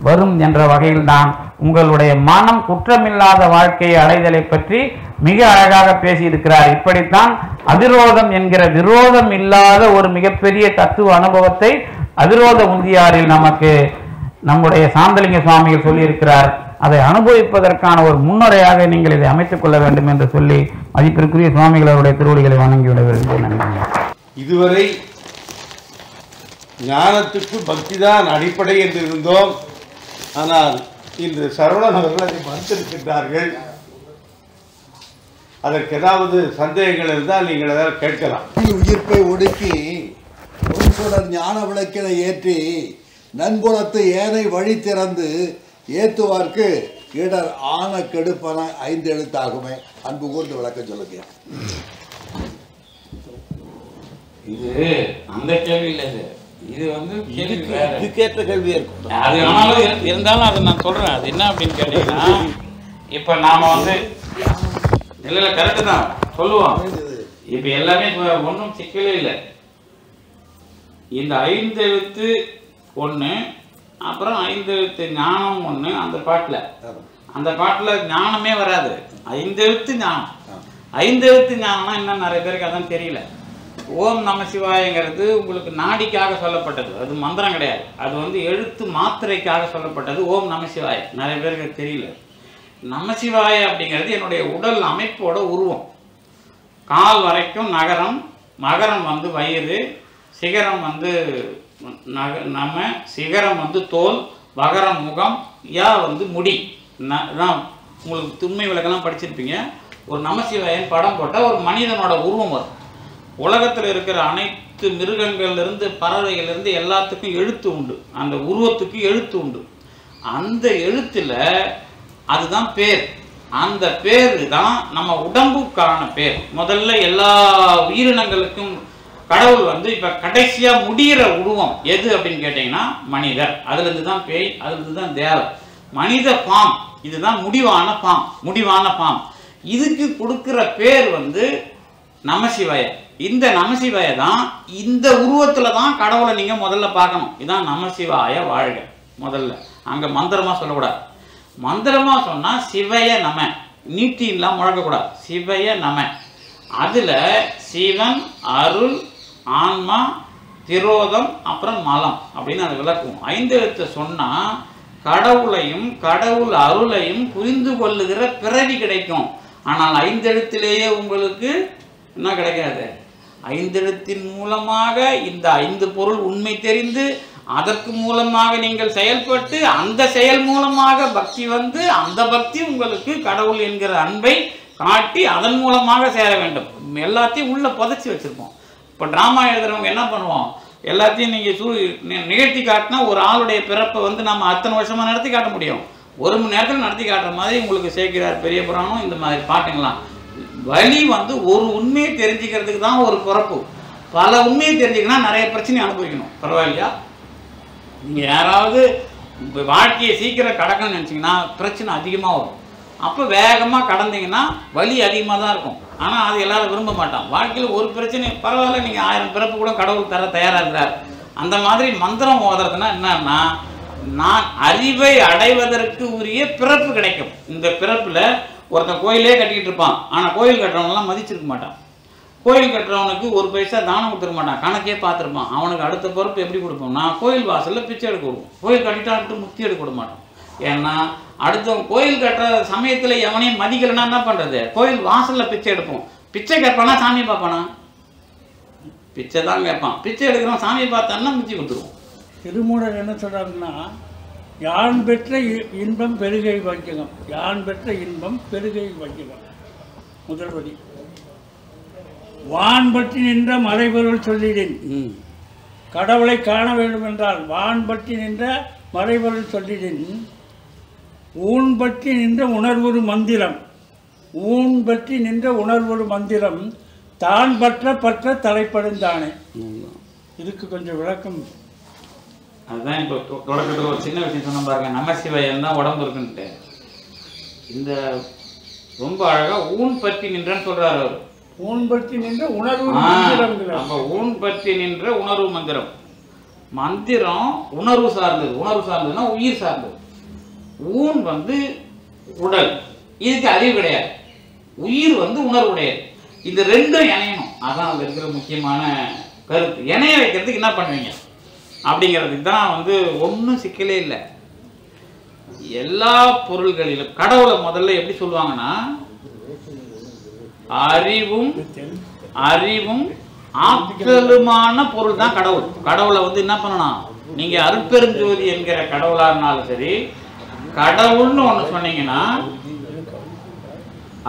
வரும் என்ற வகையில்தான் உங்களுடைய மனம் குற்றமில்லாத வாழ்க்கையை அடைதலை பற்றி மிக அழகாக பேசியிருக்கிறார். இப்படித்தான் அதிரோதம் என்கிற விரோதம் இல்லாத ஒரு மிகப்பெரிய தத்துவ அனுபவத்தை அதிரோத உந்தியாரில் நமக்கு நம்முடைய சாந்தலிங்க சுவாமிகள் சொல்லியிருக்கிறார். அதை அனுபவிப்பதற்கான ஒரு முன்னுரையாக நீங்கள் இதை அமைத்துக் கொள்ள வேண்டும் என்று சொல்லி மதிப்பிற்குரிய சுவாமிகள் அவருடைய திருவடிகளை வணங்கி விட விரும்புகிறேன் இதுவரை ஞானத்துக்கு பக்தி தான் அடிப்படை என்று இருந்தோம். ஆனால் இன்று சரவணன் அவர்கள் அதை மறுத்திருக்கின்றார்கள். அதற்கு ஏதாவது சந்தேகங்கள் இருந்தால் நீங்கள் ஏதாவது கேட்கலாம். உயிர்ப்பை ஒடுக்கி பொன்சுடர் ஞான விளக்கினை ஏற்றி நன்புலத்து ஏனை வழி திறந்து ஏத்துவார்க்கு இடர் ஆன கெடுப்பன ஐந்து எழுத்தாகுமே. அன்பு கூர்ந்து விளக்கம் சொல்லுங்க. இது அந்த கேள்வி இல்லை இது. இது வந்து இதுக்கேற்ற கேள்வியாக இருக்கும். அது ஆனாலும் இருந்தாலும் அதை நான் சொல்றேன். அது என்ன அப்படின்னு கேட்டீங்கன்னா இப்ப நாம வந்து இல்ல இல்ல கரெக்டு தான். சொல்லுவோம். இப்ப எல்லாமே இப்ப ஒன்றும் சிக்கலே இல்லை. இந்த ஐந்து எழுத்து ஒன்று அப்புறம் ஐந்தெழுத்து ஞானம் ஒன்று அந்த பாட்டில். அந்த பாட்டில் ஞானமே வராது. ஐந்தெழுத்து ஞானம். ஐந்தெழுத்து ஞானம்னா என்ன நிறைய பேருக்கு அதான் தெரியல. ஓம் நம சிவாயங்கிறது உங்களுக்கு நாடிக்காக சொல்லப்பட்டது. அது மந்திரம் கிடையாது. அது வந்து எழுத்து மாத்திரைக்காக சொல்லப்பட்டது ஓம் நம சிவாய. நிறைய பேருக்கு அது தெரியல நமசிவாய அப்படிங்கிறது என்னுடைய உடல் அமைப்போட உருவம். கால் வரைக்கும் நகரம் மகரம் வந்து வயிறு சிகரம் வந்து நம்ம சிகரம் வந்து தோல் வகரம் முகம் யா வந்து முடி. நான் உங்களுக்கு துண்மை விளக்கெல்லாம் படிச்சிருப்பீங்க. ஒரு நமசிவாயன் படம் போட்டால் ஒரு மனிதனோட உருவம் வரும். உலகத்தில் இருக்கிற அனைத்து மிருகங்கள்லேருந்து பறவைகள்லேருந்து எல்லாத்துக்கும் எழுத்து உண்டு. அந்த உருவத்துக்கு எழுத்து உண்டு. அந்த எழுத்தில் அதுதான் பேர். அந்த பேர் தான் நம்ம உடம்புக்கான பேர். முதல்ல எல்லா உயிரினங்களுக்கும் கடவுள் வந்து இப்ப கடைசியா முடிகிற உருவம் எது அப்படின்னு கேட்டீங்கன்னா மனிதர். அதுலேருந்து தான் பேய் அதுலேருந்து தான் தேவர் மனித பாம். இதுதான் முடிவான பாம். முடிவான பாம். இதுக்கு கொடுக்கிற பேர் வந்து நமசிவாய. இந்த நமசிவாய தான் இந்த உருவத்துல தான் கடவுளை நீங்க முதல்ல பார்க்கணும். இதான் நமசிவாய வாழ்க. முதல்ல. அங்க மந்திரமா சொல்லக்கூடாது. மந்திரமா சொன்னா சிவய நம. நீட்டின்லாம் முழங்கக்கூடாது. சிவய நம. அதுல சிவன் அருள் ஆன்மா திரோதம் அப்புறம் மலம் அப்படின்னு அதை விளக்கும் ஐந்து எழுத்தை சொன்னால் கடவுளையும் கடவுள் அருளையும் புரிந்து கொள்ளுகிற பிறவி கிடைக்கும். ஆனால் ஐந்தெழுத்திலேயே உங்களுக்கு என்ன கிடைக்காது? ஐந்தெழுத்தின் மூலமாக இந்த ஐந்து பொருள் உண்மை தெரிந்து அதற்கு மூலமாக நீங்கள் செயல்பட்டு அந்த செயல் மூலமாக பக்தி வந்து அந்த பக்தி உங்களுக்கு கடவுள் என்கிற அன்பை காட்டி அதன் மூலமாக சேர வேண்டும். எல்லாத்தையும் உள்ள புதைச்சி வச்சுருப்போம். இப்போ ட்ராமா எழுதுறவங்க என்ன பண்ணுவோம்? எல்லாத்தையும் நீங்கள் சூ நிகழ்த்தி காட்டினா ஒரு ஆளுடைய பிறப்பை வந்து நம்ம அத்தனை வருஷமாக நடத்தி காட்ட முடியும். ஒரு மணி நேரத்தில் நடத்தி காட்டுற மாதிரி உங்களுக்கு சேர்க்கிறார் பெரிய புராணம் இந்த மாதிரி பாட்டுங்களாம் வழி வந்து ஒரு உண்மையை தெரிஞ்சுக்கிறதுக்கு தான் ஒரு பிறப்பு. பல உண்மையை தெரிஞ்சுக்கணும்னா நிறைய பிரச்சனை அனுபவிக்கணும். பரவாயில்லையா? நீங்கள் யாராவது வாழ்க்கையை சீக்கிரம் கடக்கணும்னு நினச்சிங்கன்னா பிரச்சனை அதிகமாக வரும். அப்போ வேகமாக கடந்தீங்கன்னா வலி அதிகமாக தான் இருக்கும். ஆனால் அது எல்லாரும் விரும்ப மாட்டான். வாழ்க்கையில் ஒரு பிரச்சனை பரவாயில்ல நீங்கள் ஆயிரம் பிறப்பு கூட கடவுள் தர தயாராக இருக்கிறார் அந்த மாதிரி மந்திரம் ஓதுறதுன்னா என்னன்னா நான் அறிவை அடைவதற்கு உரிய பிறப்பு கிடைக்கும். இந்த பிறப்பில் ஒருத்தன் கோயிலே கட்டிக்கிட்டு இருப்பான். ஆனால் கோயில் கட்டுறவனெல்லாம் மதிச்சிருக்க மாட்டான். கோயில் கட்டுறவனுக்கு ஒரு பைசா தானம் கொடுத்துருக்க மாட்டான். கணக்கே பார்த்துருப்பான். அவனுக்கு அடுத்த பொறுப்பு எப்படி கொடுப்போம் நான் கோயில் வாசலில் பிச்சை எடுக்க கொடுப்போம். கோயில் கட்டிட்டான்ட்டு முக்தி எடுக்க விட மாட்டோம் ஏன்னா அடுத்தவன் கோயில் கட்டுற சமயத்தில் எவனையும் மதிக்கலைன்னா என்ன பண்ணுறது கோயில் வாசலில் பிச்சை எடுப்போம். பிச்சை கேட்பானா சாமியை பார்ப்பானா? பிச்சை தான் கேட்பான். பிச்சை எடுக்கிறவன் சாமியை பார்த்தான்னா மிச்சி கொடுத்துருவோம் திருமூலர் என்ன சொல்றாங்கன்னா யான் பெற்ற இன்பம் பெருகை வைக்ககம் யான் பெற்ற இன்பம் பெருகை வைக்ககம் முதல் வரி வான் பற்றி நின்ற மறைபொருள் சொல்லிடேன். கடவுளை காண வேண்டும் என்றால் வான் பற்றி நின்ற மறைபொருள் சொல்லிடேன். ஊன் பற்றி நின்ற உணர்வுறு மந்திரம். ஊன் பற்றி நின்ற உணர்வுறு மந்திரம் தான் பற்ற பற்ற தலைப்படுந்தானே இதுக்கு கொஞ்சம் விளக்கம். அதுதான் இப்போ தொடக்கத்துல ஒரு சின்ன விஷயம் சொன்ன பாருங்க. நம சிவாயம் தான் உடம்பு இருக்குன்ட்டு. இந்த ரொம்ப அழகா ஊன் பற்றி நின்றன்னு சொல்றாரு அவர். ஊன் பற்றி நின்ற உணர்வு. அப்ப ஊன் பற்றி நின்ற உணர்வு மந்திரம். மந்திரம் உணர்வு சார்ந்தது. உணர்வு சார்ந்ததுன்னா உயிர் சார்ந்தது. ஊன் வந்து உடல். இதுக்கு அறிவு கிடையாது. உயிர் வந்து உணர்வுடையது இது ரெண்டும் இணையணும். அதான் அதுல இருக்கிற முக்கியமான கருத்து. இணைய வைக்கிறதுக்கு என்ன பண்ணுவீங்க? அப்படிங்கிறதுக்கு தான் வந்து ஒன்றும் சிக்கலே இல்லை. எல்லா பொருள்களிலும் கடவுளை முதல்ல எப்படி சொல்லுவாங்கன்னா அறிவும் அறிவும் ஆற்றலுமான பொருள் தான் கடவுள். கடவுளை வந்து என்ன பண்ணணும்? நீங்க அருட்பெருஞ்சோதி என்கிற கடவுளா இருந்தாலும் சரி கடவுள்னு ஒன்று சொன்னீங்கன்னா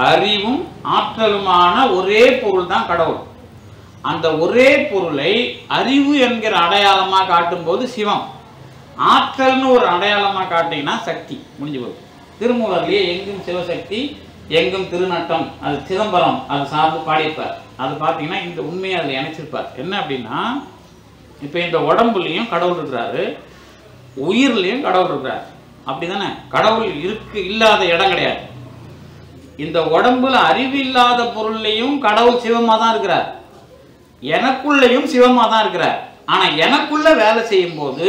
அறிவும் ஆற்றலுமான ஒரே பொருள் தான் கடவுள். அந்த ஒரே பொருளை அறிவு என்கிற அடையாளமாக காட்டும்போது சிவம். ஆற்றல்னு ஒரு அடையாளமாக காட்டிங்கன்னா சக்தி முடிஞ்சு போகுது திருமூலர்லேயே எங்கும் சிவசக்தி எங்கும் திருநட்டம். அது சிதம்பரம் அது சார்ந்து பாடியிருப்பார். அது பார்த்தீங்கன்னா இந்த உண்மையை அதில் இணைச்சிருப்பார். என்ன அப்படின்னா இப்போ இந்த உடம்புலையும் கடவுள் இருக்கிறாரு உயிர்லேயும் கடவுள் இருக்கிறார். அப்படிதானே? கடவுள் இருக்கு இல்லாத இடம் கிடையாது. இந்த உடம்புல அறிவு இல்லாத பொருள்லையும் கடவுள் சிவமா தான் இருக்கிறார். எனக்குள்ளேயும் சிவமா தான் இருக்கிறார். ஆனா எனக்குள்ள வேலை செய்யும் போது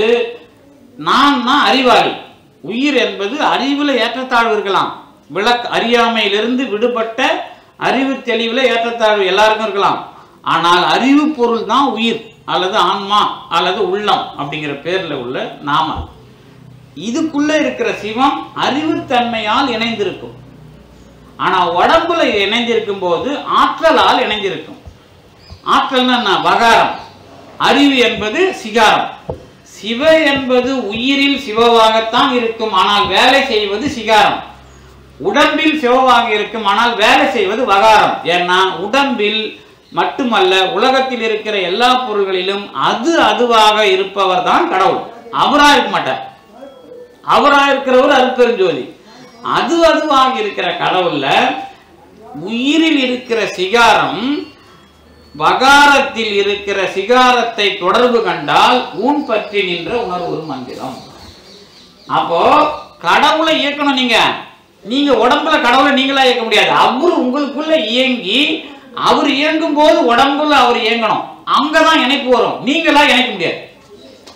நான் தான் அறிவாளி. உயிர் என்பது அறிவுல ஏற்றத்தாழ்வு இருக்கலாம். விளக் அறியாமையிலிருந்து விடுபட்ட அறிவு தெளிவுல ஏற்றத்தாழ்வு எல்லாருக்கும் இருக்கலாம். ஆனால் அறிவு பொருள் தான் உயிர் அல்லது ஆன்மா அல்லது உள்ளம் அப்படிங்கிற பேர்ல உள்ள நாம இதுக்குள்ள இருக்கிற சிவம் அறிவுத்தன்மையால் இணைந்திருக்கும். ஆனா உடம்புல இணைந்திருக்கும் போது ஆற்றலால் இணைந்திருக்கும். ஆற்றல்னா வகாரம். அறிவு என்பது சிகாரம். சிவ என்பது உயிரில் சிவவாகத்தான் இருக்கும் ஆனால் வேலை செய்வது சிகாரம். உடம்பில் சிவவாக இருக்கும் ஆனால் வேலை செய்வது வகாரம். ஏன்னா உடம்பில் மட்டுமல்ல உலகத்தில் இருக்கிற எல்லா பொருள்களிலும் அது அதுவாக இருப்பவர் தான் கடவுள். அவராக இருக்க மாட்டார். அவரா இருக்கிறவர் அருட்பெருஞ்சோதி அது அதுவாக இருக்கிற கடவுள்ல உயிரில் இருக்கிற சிகாரம் வகாரத்தில் இருக்கிற சிகாரத்தை தொடர்பு கண்டால் ஊன் பற்றி நின்ற உணர்வு ஒரு மந்திரம். அப்போ கடவுளை இயக்கணும் நீங்க. நீங்க உடம்புல கடவுளை நீங்களா இயக்க முடியாது. அவரு உங்களுக்குள்ள இயங்கி அவர் இயங்கும் போது உடம்புல அவர் இயங்கணும். அங்கதான் இணைப்பு வரும். நீங்களா இணைக்க முடியாது.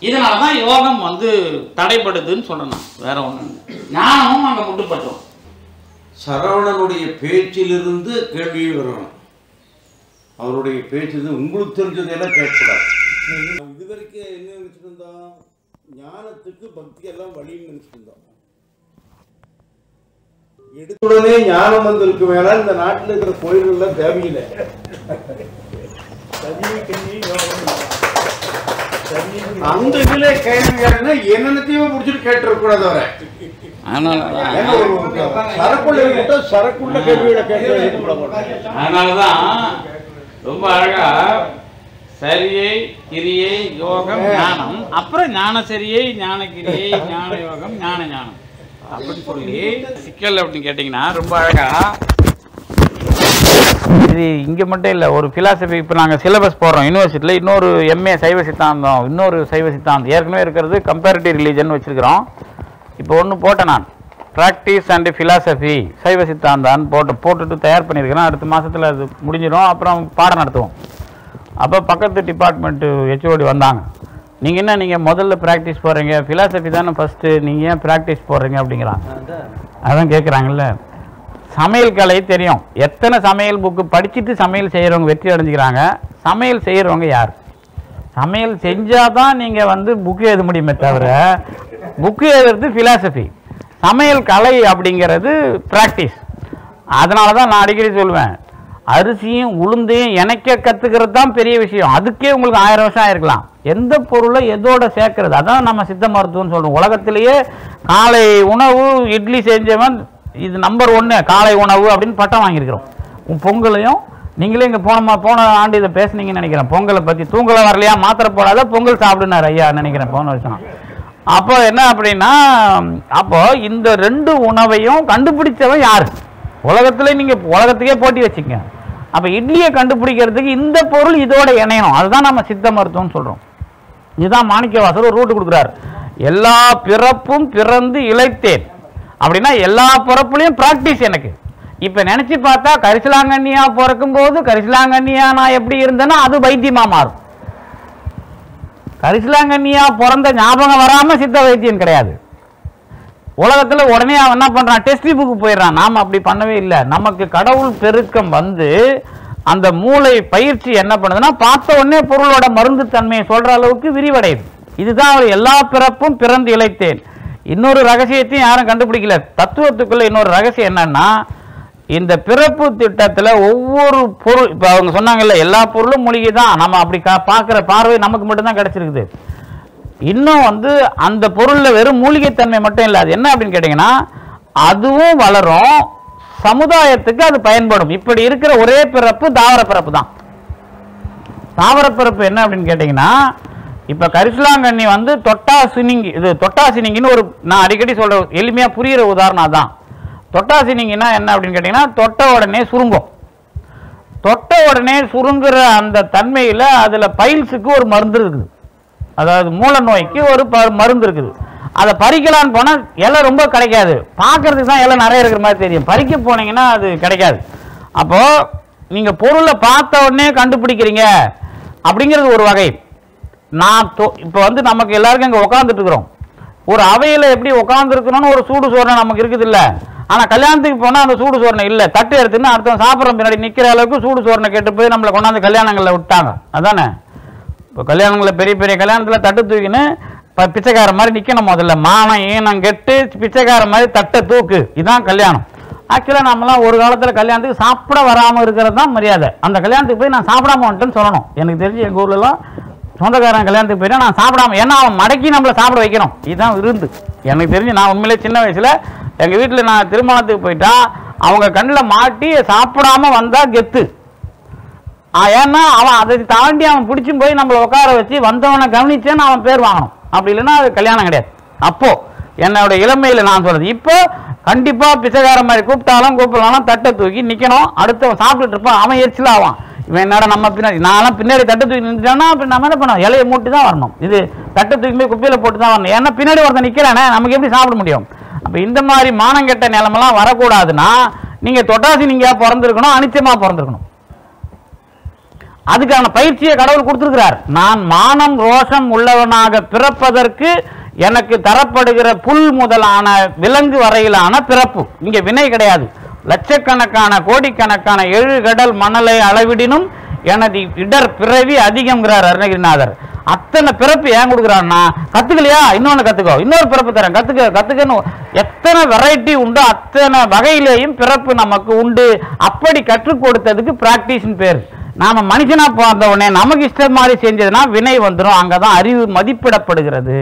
இதனாலதான் யோகம் வந்து தடைப்படுதுன்னு நான். வேற ஒண்ணு ஞானமும் அங்க முட்டுப்பட்டோம். சரவணனுடைய பேச்சிலிருந்து கேள்வி வரணும் அவருடைய பேச்சு உங்களுக்கு தெரிஞ்சதெல்லாம் கேட்கக்கூடாது. இது வரைக்கும் என்ன நினைச்சிட்டு இருந்தோம்? ஞானத்துக்கு பக்தி எல்லாம் வழின்னு நினைச்சிட்டு இருந்தோம். எடுத்த உடனே ஞானம் வந்திருக்கு வேணா இந்த நாட்டில் இருக்கிற கோயில்கள்லாம் தேவையில்லை சதியை கண்ணி யோகம் சதியை அந்த இதுல கேள்வி கேட்டா என்னென்னத்தையும் முடிச்சுட்டு கேட்டுருக்க கூடாது ஒரு சரக்குள்ள சரக்குள்ள. அதனாலதான் ரொம்ப அழகா சரியை கிரியை யோகம் ஞானம் அப்புறம் ஞான சரியை ஞான கிரியை ஞான யோகம் ஞான ஞானம். அப்படின்னு சொல்லி சிக்கல் அப்படின்னு கேட்டிங்கன்னா ரொம்ப அழகா இது இங்கே மட்டும் இல்லை ஒரு ஃபிலாசபி இப்போ நாங்கள் சிலபஸ் போடுறோம் யூனிவர்சிட்டியில் இன்னொரு எம்ஏ சைவ சித்தாந்தம் இன்னொரு சைவ சித்தாந்தம். ஏற்கனவே இருக்கிறது கம்பேரிட்டிவ் ரிலீஜன் வச்சுருக்கிறோம். இப்போ ஒன்று போட்டேன் நான். ப்ராக்டிஸ் அண்ட் ஃபிலாசபி சைவ சித்தாந்தான்னு போட்டு போட்டுட்டு தயார் பண்ணியிருக்கிறேன். அடுத்த மாதத்தில் அது முடிஞ்சிடும். அப்புறம் பாடம் நடத்துவோம். அப்போ பக்கத்து டிபார்ட்மெண்ட்டு ஹெச்ஓடி வந்தாங்க. நீங்கள் என்ன நீங்கள் முதல்ல ப்ராக்டிஸ் போடுறீங்க? ஃபிலாசபி தானே ஃபஸ்ட்டு நீங்கள் ஏன் ப்ராக்டிஸ் போடுறீங்க அப்படிங்கிறாங்க. அதான் கேட்குறாங்கல்ல சமையல் கலை தெரியும். எத்தனை சமையல் புக்கு படிச்சுட்டு சமையல் செய்கிறவங்க வெற்றி அடைஞ்சிக்கிறாங்க. சமையல் செய்கிறவங்க யார்? சமையல் செஞ்சால் தான் நீங்கள் வந்து புக்கு எழுத முடியுமே தவிர புக்கு எழுதுறது ஃபிலாசபி சமையல் கலை அப்படிங்கிறது ப்ராக்டிஸ் அதனால தான் நான் அடிக்கடி சொல்லுவேன் அரிசியும் உளுந்தையும் இணைக்க கற்றுக்கிறது தான் பெரிய விஷயம். அதுக்கே உங்களுக்கு ஆயிரம் வருஷம் ஆயிருக்கலாம். எந்த பொருளை எதோட சேர்க்கறது? அதான் நம்ம சித்த மருத்துவம்னு சொல்கிறோம் உலகத்திலேயே காலை உணவு இட்லி செஞ்சவன் இது நம்பர் ஒன்று காலை உணவு அப்படின்னு பட்டம் வாங்கியிருக்கிறோம். உன் பொங்கலையும் நீங்களே இங்கே போனமா போன ஆண்டு இதை பேசுனீங்கன்னு நினைக்கிறேன். பொங்கலை பற்றி தூங்கலை வரலையா மாத்திரை போடாத பொங்கல் சாப்பிடுனார் ஐயா நினைக்கிறேன் போன வருஷம். அப்போ என்ன அப்படின்னா அப்போ இந்த ரெண்டு உணவையும் கண்டுபிடிச்சவன் யார்? உலகத்தில் நீங்கள் உலகத்துக்கே போட்டி வச்சுங்க அப்போ இட்லியை கண்டுபிடிக்கிறதுக்கு இந்த பொருள் இதோட இணையணும். அதுதான் நம்ம சித்த மருத்துவம்னு சொல்கிறோம் இதுதான் மாணிக்கவாசர் ஒரு ரூட்டு கொடுக்குறாரு. எல்லா பிறப்பும் பிறந்து இழைத்தேன். அப்படின்னா எல்லா பிறப்புலையும் ப்ராக்டிஸ் எனக்கு. இப்போ நினச்சி பார்த்தா கரிசலாங்கண்ணியா பிறக்கும் போது கரிசலாங்கண்ணியா நான் எப்படி இருந்தேன்னா அது வைத்தியமாக மாறும். கரிசலாங்கண்ணியா பிறந்த ஞாபகம் வராமல் சித்த வைத்தியம் கிடையாது. உலகத்தில் உடனே அவன் என்ன பண்ணுறான் டெஸ்ட் புக்கு போயிடுறான். நாம் அப்படி பண்ணவே இல்லை. நமக்கு கடவுள் பெருக்கம் வந்து அந்த மூளை பயிற்சி என்ன பண்ணுதுன்னா பார்த்த உடனே பொருளோட மருந்து தன்மையை சொல்கிற அளவுக்கு விரிவடையுது. இதுதான் அவர் எல்லா பிறப்பும் பிறந்து இழைத்தேன். இன்னொரு ரகசியத்தையும் யாரும் கண்டுபிடிக்கல. தத்துவத்துக்குள்ள இன்னொரு ரகசியம் என்னன்னா இந்த பிறப்பு திட்டத்துல ஒவ்வொரு பொருள் இப்ப அவங்க சொன்னாங்கல்ல எல்லா பொருளும் மூலிகை தான் நம்ம அப்படி கா- பார்க்குற பார்வை நமக்கு மட்டும்தான் கிடைச்சிருக்குது. இன்னும் வந்து அந்த பொருள்ல வெறும் மூலிகைத்தன்மை மட்டும் இல்லை. அது என்ன அப்படின்னு கேட்டிங்கன்னா அதுவும் வளரும் சமுதாயத்துக்கு அது பயன்படும். இப்படி இருக்கிற ஒரே பிறப்பு தாவர பிறப்பு தான் தாவர பிறப்பு என்ன அப்படின்னு கேட்டிங்கன்னா இப்போ கரிசலாங்கண்ணி வந்து தொட்டாசினிங்கி இது தொட்டாசினிங்கின்னு ஒரு நான் அடிக்கடி சொல்ற எளிமையா புரியுற உதாரணம் தான் தொட்டாசினிங்கின்னா என்ன அப்படின்னு கேட்டிங்கன்னா தொட்ட உடனே சுருங்கும். தொட்ட உடனே சுருங்குற அந்த தன்மையில் அதில் பைல்ஸுக்கு ஒரு மருந்து இருக்குது. அதாவது மூல நோய்க்கு ஒரு ப- மருந்து இருக்குது. அதை பறிக்கலான்னு போனால் இலை ரொம்ப கிடைக்காது. பார்க்கறதுக்கு தான் இலை நிறைய இருக்கிற மாதிரி தெரியும். பறிக்க போனீங்கன்னா அது கிடைக்காது. அப்போது நீங்கள் பொருளை பார்த்த உடனே கண்டுபிடிக்கிறீங்க அப்படிங்கிறது ஒரு வகை. நான் இப்போ வந்து நமக்கு எல்லாருக்கும் இங்கே உட்காந்துட்டு இருக்கிறோம் ஒரு அவையில் எப்படி உட்காந்துருக்கணும்னு ஒரு சூடு சோரணை நமக்கு இருக்குது இல்லை ஆனால் கல்யாணத்துக்கு போனால் அந்த சூடு சோரணை இல்லை. தட்டு எடுத்துன்னு அடுத்தவன் சாப்பிட்ற பின்னாடி நிற்கிற அளவுக்கு சூடு சோரணை கேட்டு போய் நம்மளை கொண்டாந்து கல்யாணங்களில் விட்டாங்க. அதானே? இப்போ கல்யாணங்களில் பெரிய பெரிய கல்யாணத்தில் தட்டு தூக்கின்னு இப்போ பிச்சைக்கார மாதிரி நிற்கணும் முதல்ல. மானம் ஈனம் கெட்டு பிச்சைக்கார மாதிரி தட்டை தூக்கு. இதுதான் கல்யாணம். ஆக்சுவலாக நம்மளாம் ஒரு காலத்தில் கல்யாணத்துக்கு சாப்பிட வராமல் இருக்கிறது தான் மரியாதை. அந்த கல்யாணத்துக்கு போய் நான் சாப்பிடாம வந்துட்டேன்னு சொல்லணும். எனக்கு தெரிஞ்சு எங்கள் ஊர்லலாம் சொந்தக்காரன் கல்யாணத்துக்கு போயிட்டா நான் சாப்பிடாம ஏன்னா அவன் மடக்கி நம்மளை சாப்பிட வைக்கணும். இதுதான் விருந்து. எனக்கு தெரிஞ்சு நான் உண்மையிலே சின்ன வயசில் எங்கள் வீட்டில் நான் திருமணத்துக்கு போயிட்டா அவங்க கண்ணில் மாட்டி சாப்பிடாம வந்தால் கெத்து. ஏன்னா அவன் அதை தாண்டி அவன் பிடிச்சும் போய் நம்மளை உட்கார வச்சு வந்தவனை கவனிச்சேன்னு அவன் பேர் வாங்கணும். அப்படி இல்லைன்னா அது கல்யாணம் கிடையாது. அப்போது என்னோட இளமையில் நான் சொல்கிறது இப்போ கண்டிப்பாக பிச்சைக்கார மாதிரி கூப்பிட்டாலும் கூப்பிடலாம் தட்டை தூக்கி நிற்கணும் அடுத்தவன் சாப்பிட்டுட்டு இருப்பான். அவன் எரிச்சலாவான். இவன் என்னடா நம்ம பின்னாடி? நான்லாம் பின்னாடி தட்டை தூக்கி நின்றுட்டேன்னா அப்ப நம்ம என்ன பண்ணோம் இலையை மூட்டி தான் வரணும். இது தட்டை தூக்கி போய் குப்பையில் போட்டு தான் வரணும். ஏன்னா பின்னாடி ஒருத்தன் நிற்கிறானே நமக்கு எப்படி சாப்பிட முடியும்? அப்போ இந்த மாதிரி மானங்கெட்ட நிலமெல்லாம் வரக்கூடாதுன்னா நீங்கள் தொட்டாசி நீங்கள் பிறந்திருக்கணும்? அனிச்சயமா பிறந்திருக்கணும். அதுக்கான பயிற்சியை கடவுள் கொடுத்துருக்கிறார். நான் மானம் ரோஷம் உள்ளவனாக பிறப்பதற்கு எனக்கு தரப்படுகிற புல் முதலான விலங்கு வரையிலான பிறப்பு. இங்கே வினை கிடையாது. லட்சக்கணக்கான கோடிக்கணக்கான ஏழு கடல் மணலை அளவிடினும் எனது இடர் பிறவி அதிகம்ங்கிறார் அருணகிரிநாதர். அத்தனை பிறப்பு ஏன் கொடுக்குறான்னா கத்துக்கலையா? இன்னொன்று கத்துக்கோ. இன்னொரு பிறப்பு தரேன். கத்துக்க கத்துக்கன்னு எத்தனை வெரைட்டி உண்டோ அத்தனை வகையிலேயும் பிறப்பு நமக்கு உண்டு. அப்படி கற்றுக் கொடுத்ததுக்கு பிராக்டிஸ்னு பேர். நாம மனுஷனா பிறந்த உடனே நமக்கு இஷ்டம் மாதிரி செஞ்சதுன்னா வினை வந்துடும் அங்கதான் அறிவு மதிப்பிடப்படுகிறது.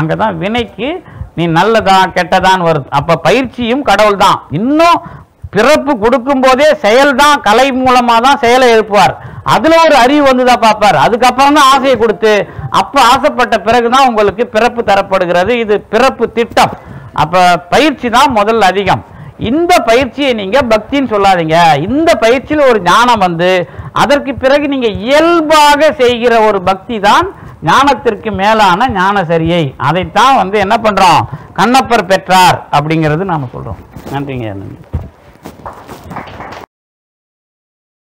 அங்கதான் வினைக்கு நீ நல்லதா கெட்டதான் வருது. அப்ப பயிற்சியும் கடவுள் தான் இன்னும் பிறப்பு கொடுக்கும் போதே செயல் தான் கலை மூலமா தான் செயலை எழுப்புவார். அதுல ஒரு அறிவு வந்துதா பார்ப்பார். அதுக்கப்புறம் தான் ஆசையை கொடுத்து அப்ப ஆசைப்பட்ட பிறகுதான் உங்களுக்கு பிறப்பு தரப்படுகிறது. இது பிறப்பு திட்டம். அப்ப பயிற்சி தான் முதல் அதிகம். இந்த பயிற்சியை நீங்க பக்தின்னு சொல்லாதீங்க. இந்த பயிற்சியில் ஒரு ஞானம் வந்து அதற்கு பிறகு நீங்க இயல்பாக செய்கிற ஒரு பக்தி தான் ஞானத்திற்கு மேலான ஞான சரியை. அதைத்தான் வந்து என்ன பண்றோம்? கண்ணப்பர் பெற்றார் அப்படிங்கிறது நாம சொல்றோம். நன்றிங்க நன்றி.